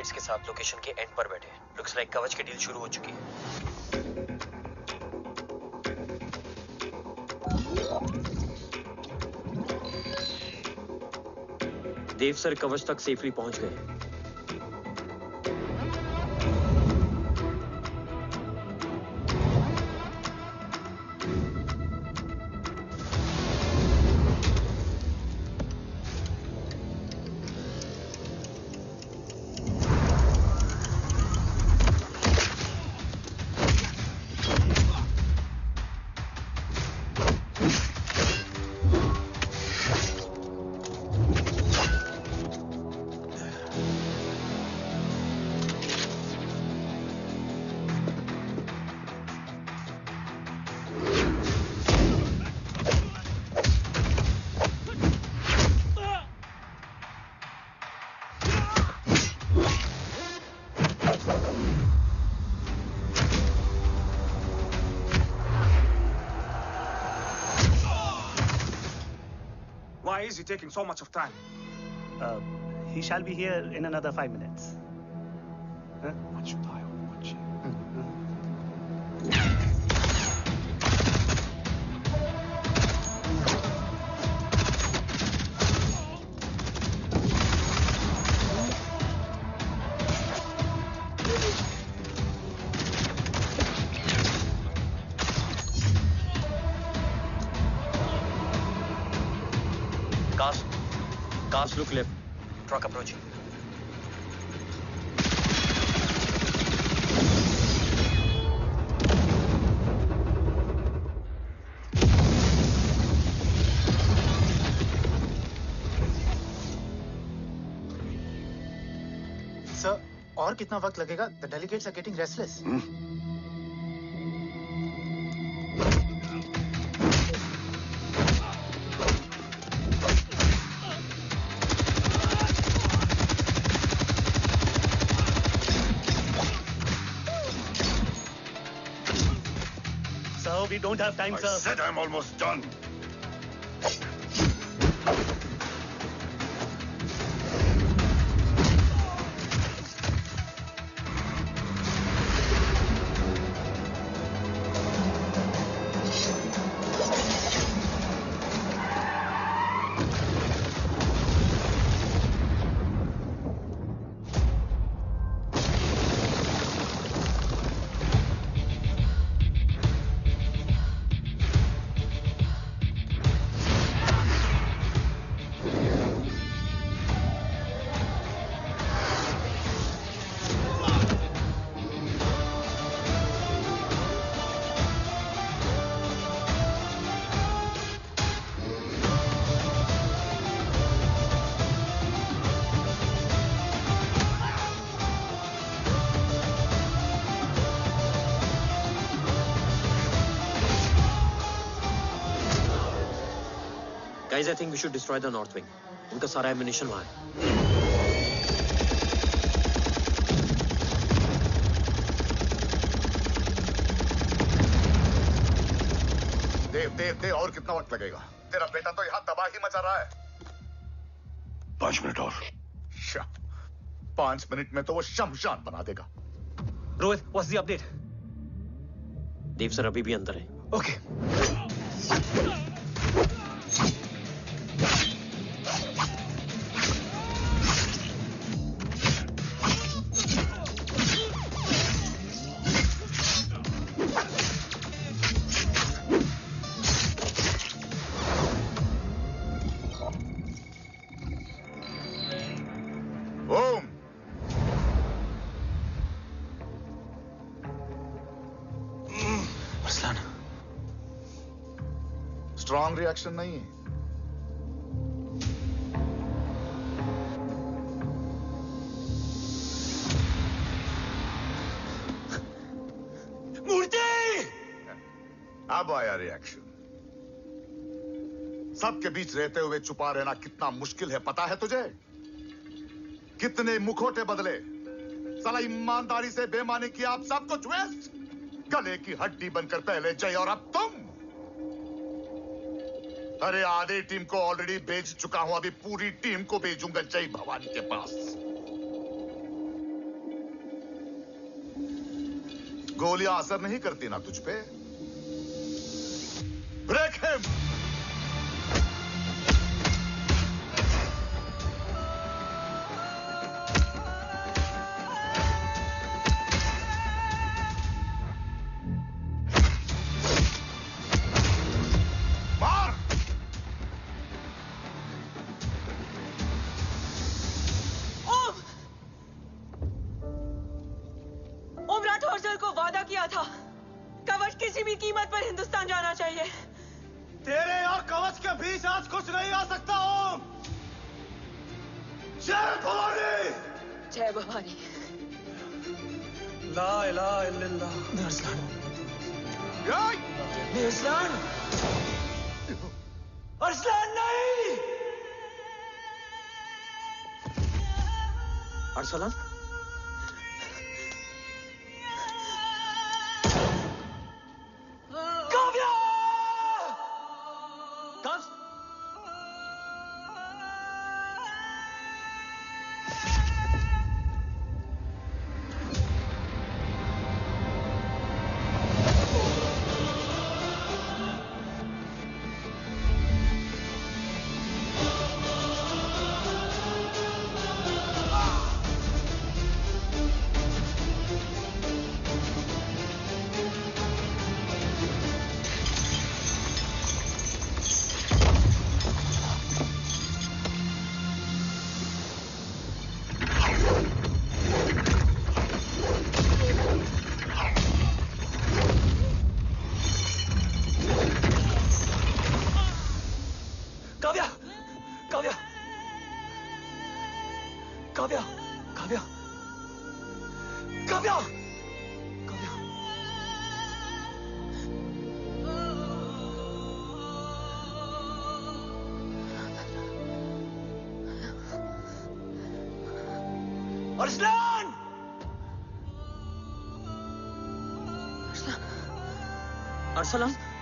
delegates के साथ लोकेशन के एंड पर बैठे लुक्स लाइक कवच की डील शुरू हो चुकी है। देव सर कवच तक सेफली पहुँच गए। Is he taking so much of time? Uh, he shall be here in another five minutes. Huh? कितना वक्त लगेगा the delegates are getting restless Sir, we don't have time, I sir. I said I'm almost done. Guys, I think we should destroy the north wing. उनका सारा एमिनेशन वहाँ है। देव देव देव और कितना वक्त लगेगा? तेरा बेटा तो यहाँ तबाही मचा रहा है। पाँच मिनट और। पाँच मिनट में तो वो शमशान बना देगा। Rohit what's the update Dev sir अभी भी अंदर है। ओके स्ट्रांग रिएक्शन नहीं है। मूर्ति! अब आया रिएक्शन सबके बीच रहते हुए छुपा रहना कितना मुश्किल है पता है तुझे? कितने मुखोटे बदले साला ईमानदारी से बेमानी किया आप सब कुछ वेस्ट गले की हड्डी बनकर पहले जय और अब तुम। अरे, आधे टीम को ऑलरेडी भेज चुका हूँ, अभी पूरी टीम को भेजूँगा जय भवानी के पास। गोलियाँ असर नहीं करती ना तुझ पे। Break him Arsalan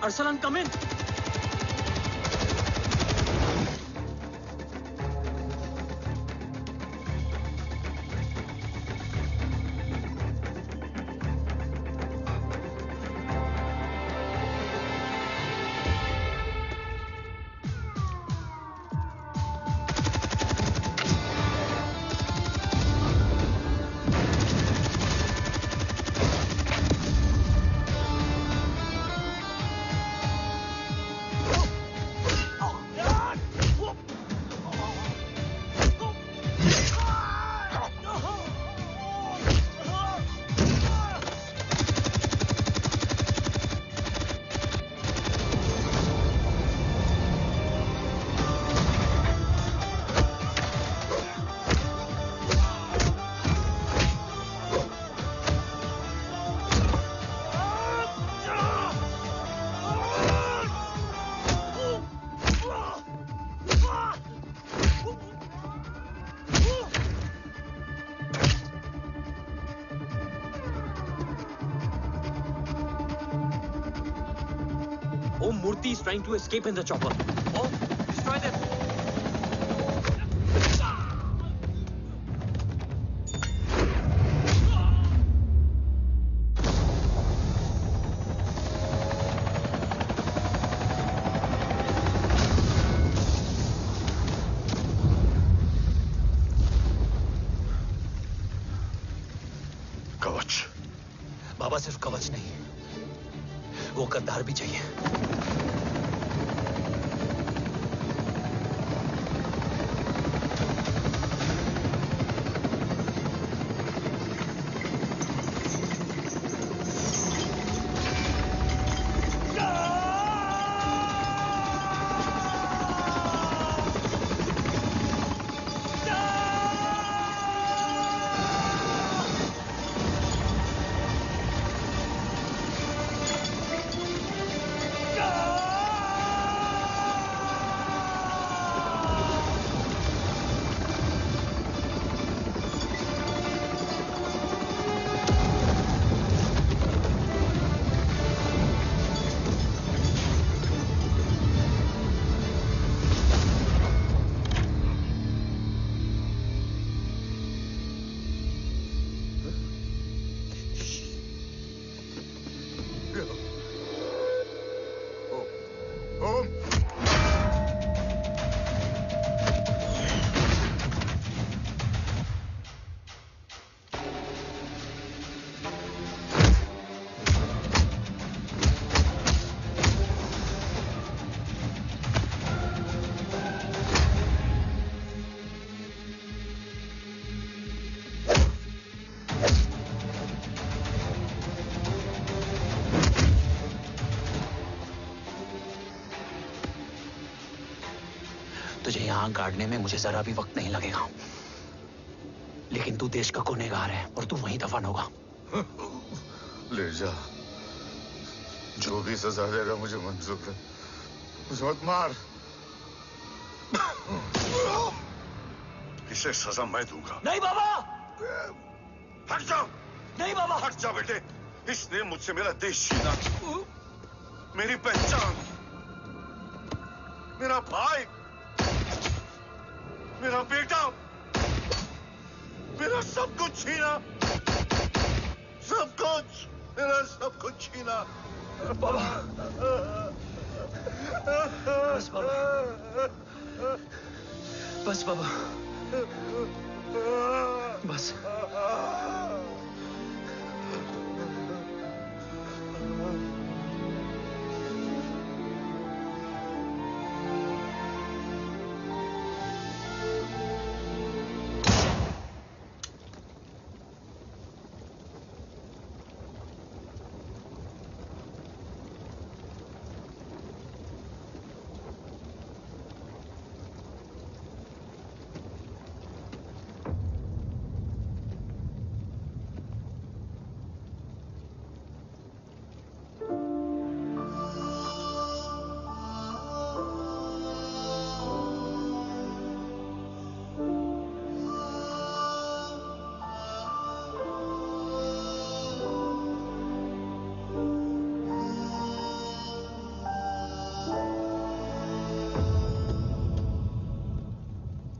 Arsalan Arsalan come. Is trying to escape in the chopper. मुझे जरा भी वक्त नहीं लगेगा। लेकिन तू देश का गुनेगार है और तू वहीं दफन होगा। ले जा। जो भी सजा देगा मुझे मंजूर है। मुझे मत मार। इसे सजा मैं दूँगा? नहीं बाबा! हट जाओ! नहीं बाबा! हट जा बेटे। इसने मुझसे मेरा देश छीना। मेरी पहचान। मेरा भाई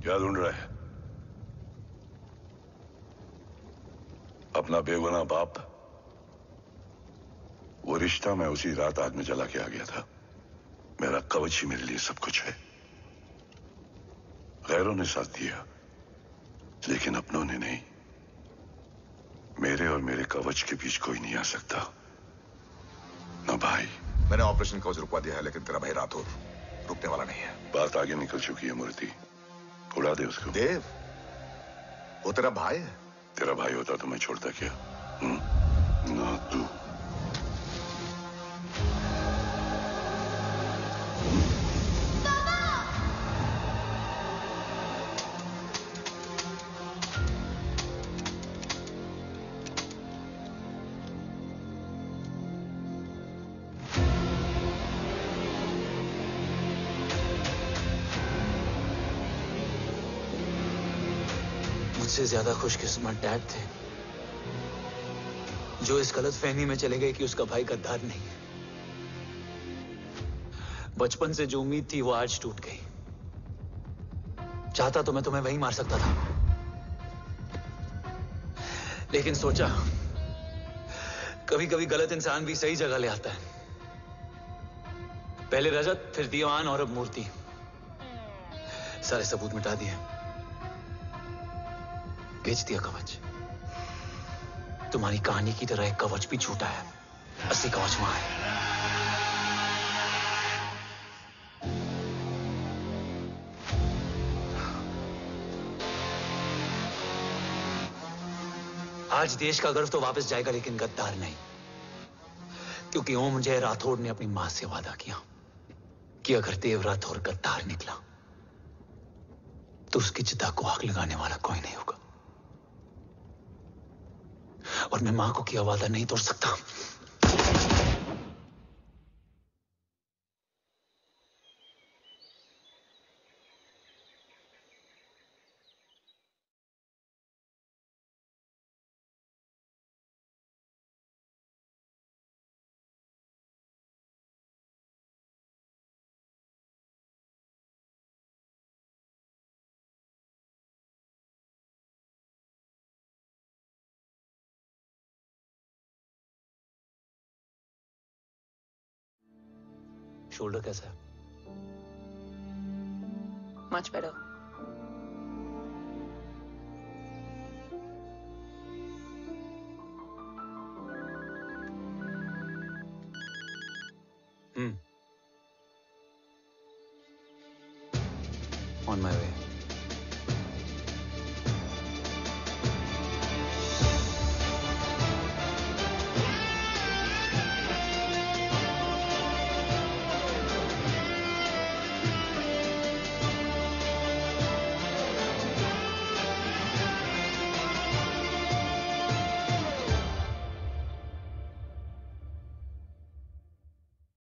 क्या ढूंढ रहा है? अपना बेगुना बाप वो रिश्ता मैं उसी रात आग में जला के आ गया था। मेरा कवच ही मेरे लिए सब कुछ है। गैरों ने साथ दिया लेकिन अपनों ने नहीं। मेरे और मेरे कवच के बीच कोई नहीं आ सकता। ना भाई। मैंने ऑपरेशन कवच रुकवा दिया है लेकिन तेरा भाई राठौर रुकने वाला नहीं है। बात आगे निकल चुकी है मूर्ति। उड़ा दे उसको। देव वो तेरा भाई है। तेरा भाई होता तो मैं छोड़ता क्या? हुँ? ज़्यादा खुशकिस्मत डैड थे, जो इस गलत फहमी में चले गए कि उसका भाई गद्दार नहीं है। बचपन से जो उम्मीद थी, वो आज टूट गई। चाहता तो मैं तुम्हें वहीं मार सकता था। लेकिन सोचा कभी कभी गलत इंसान भी सही जगह ले आता है। पहले रजत, फिर दीवान और अब मूर्ति। सारे सबूत मिटा दिए। बेच दिया कवच। तुम्हारी कहानी की तरह एक कवच भी झूठा है। असली कवच वहाँ है। आज देश का गर्व तो वापस जाएगा, लेकिन गद्दार नहीं। क्योंकि ओम जय राठौड़ ने अपनी माँ से वादा किया कि अगर देव राठौड़ गद्दार निकला तो उसकी चिता को आग लगाने वाला कोई नहीं होगा। और मैं माँ को किया वादा नहीं तोड़ सकता। शोल्डर कैसा? है मच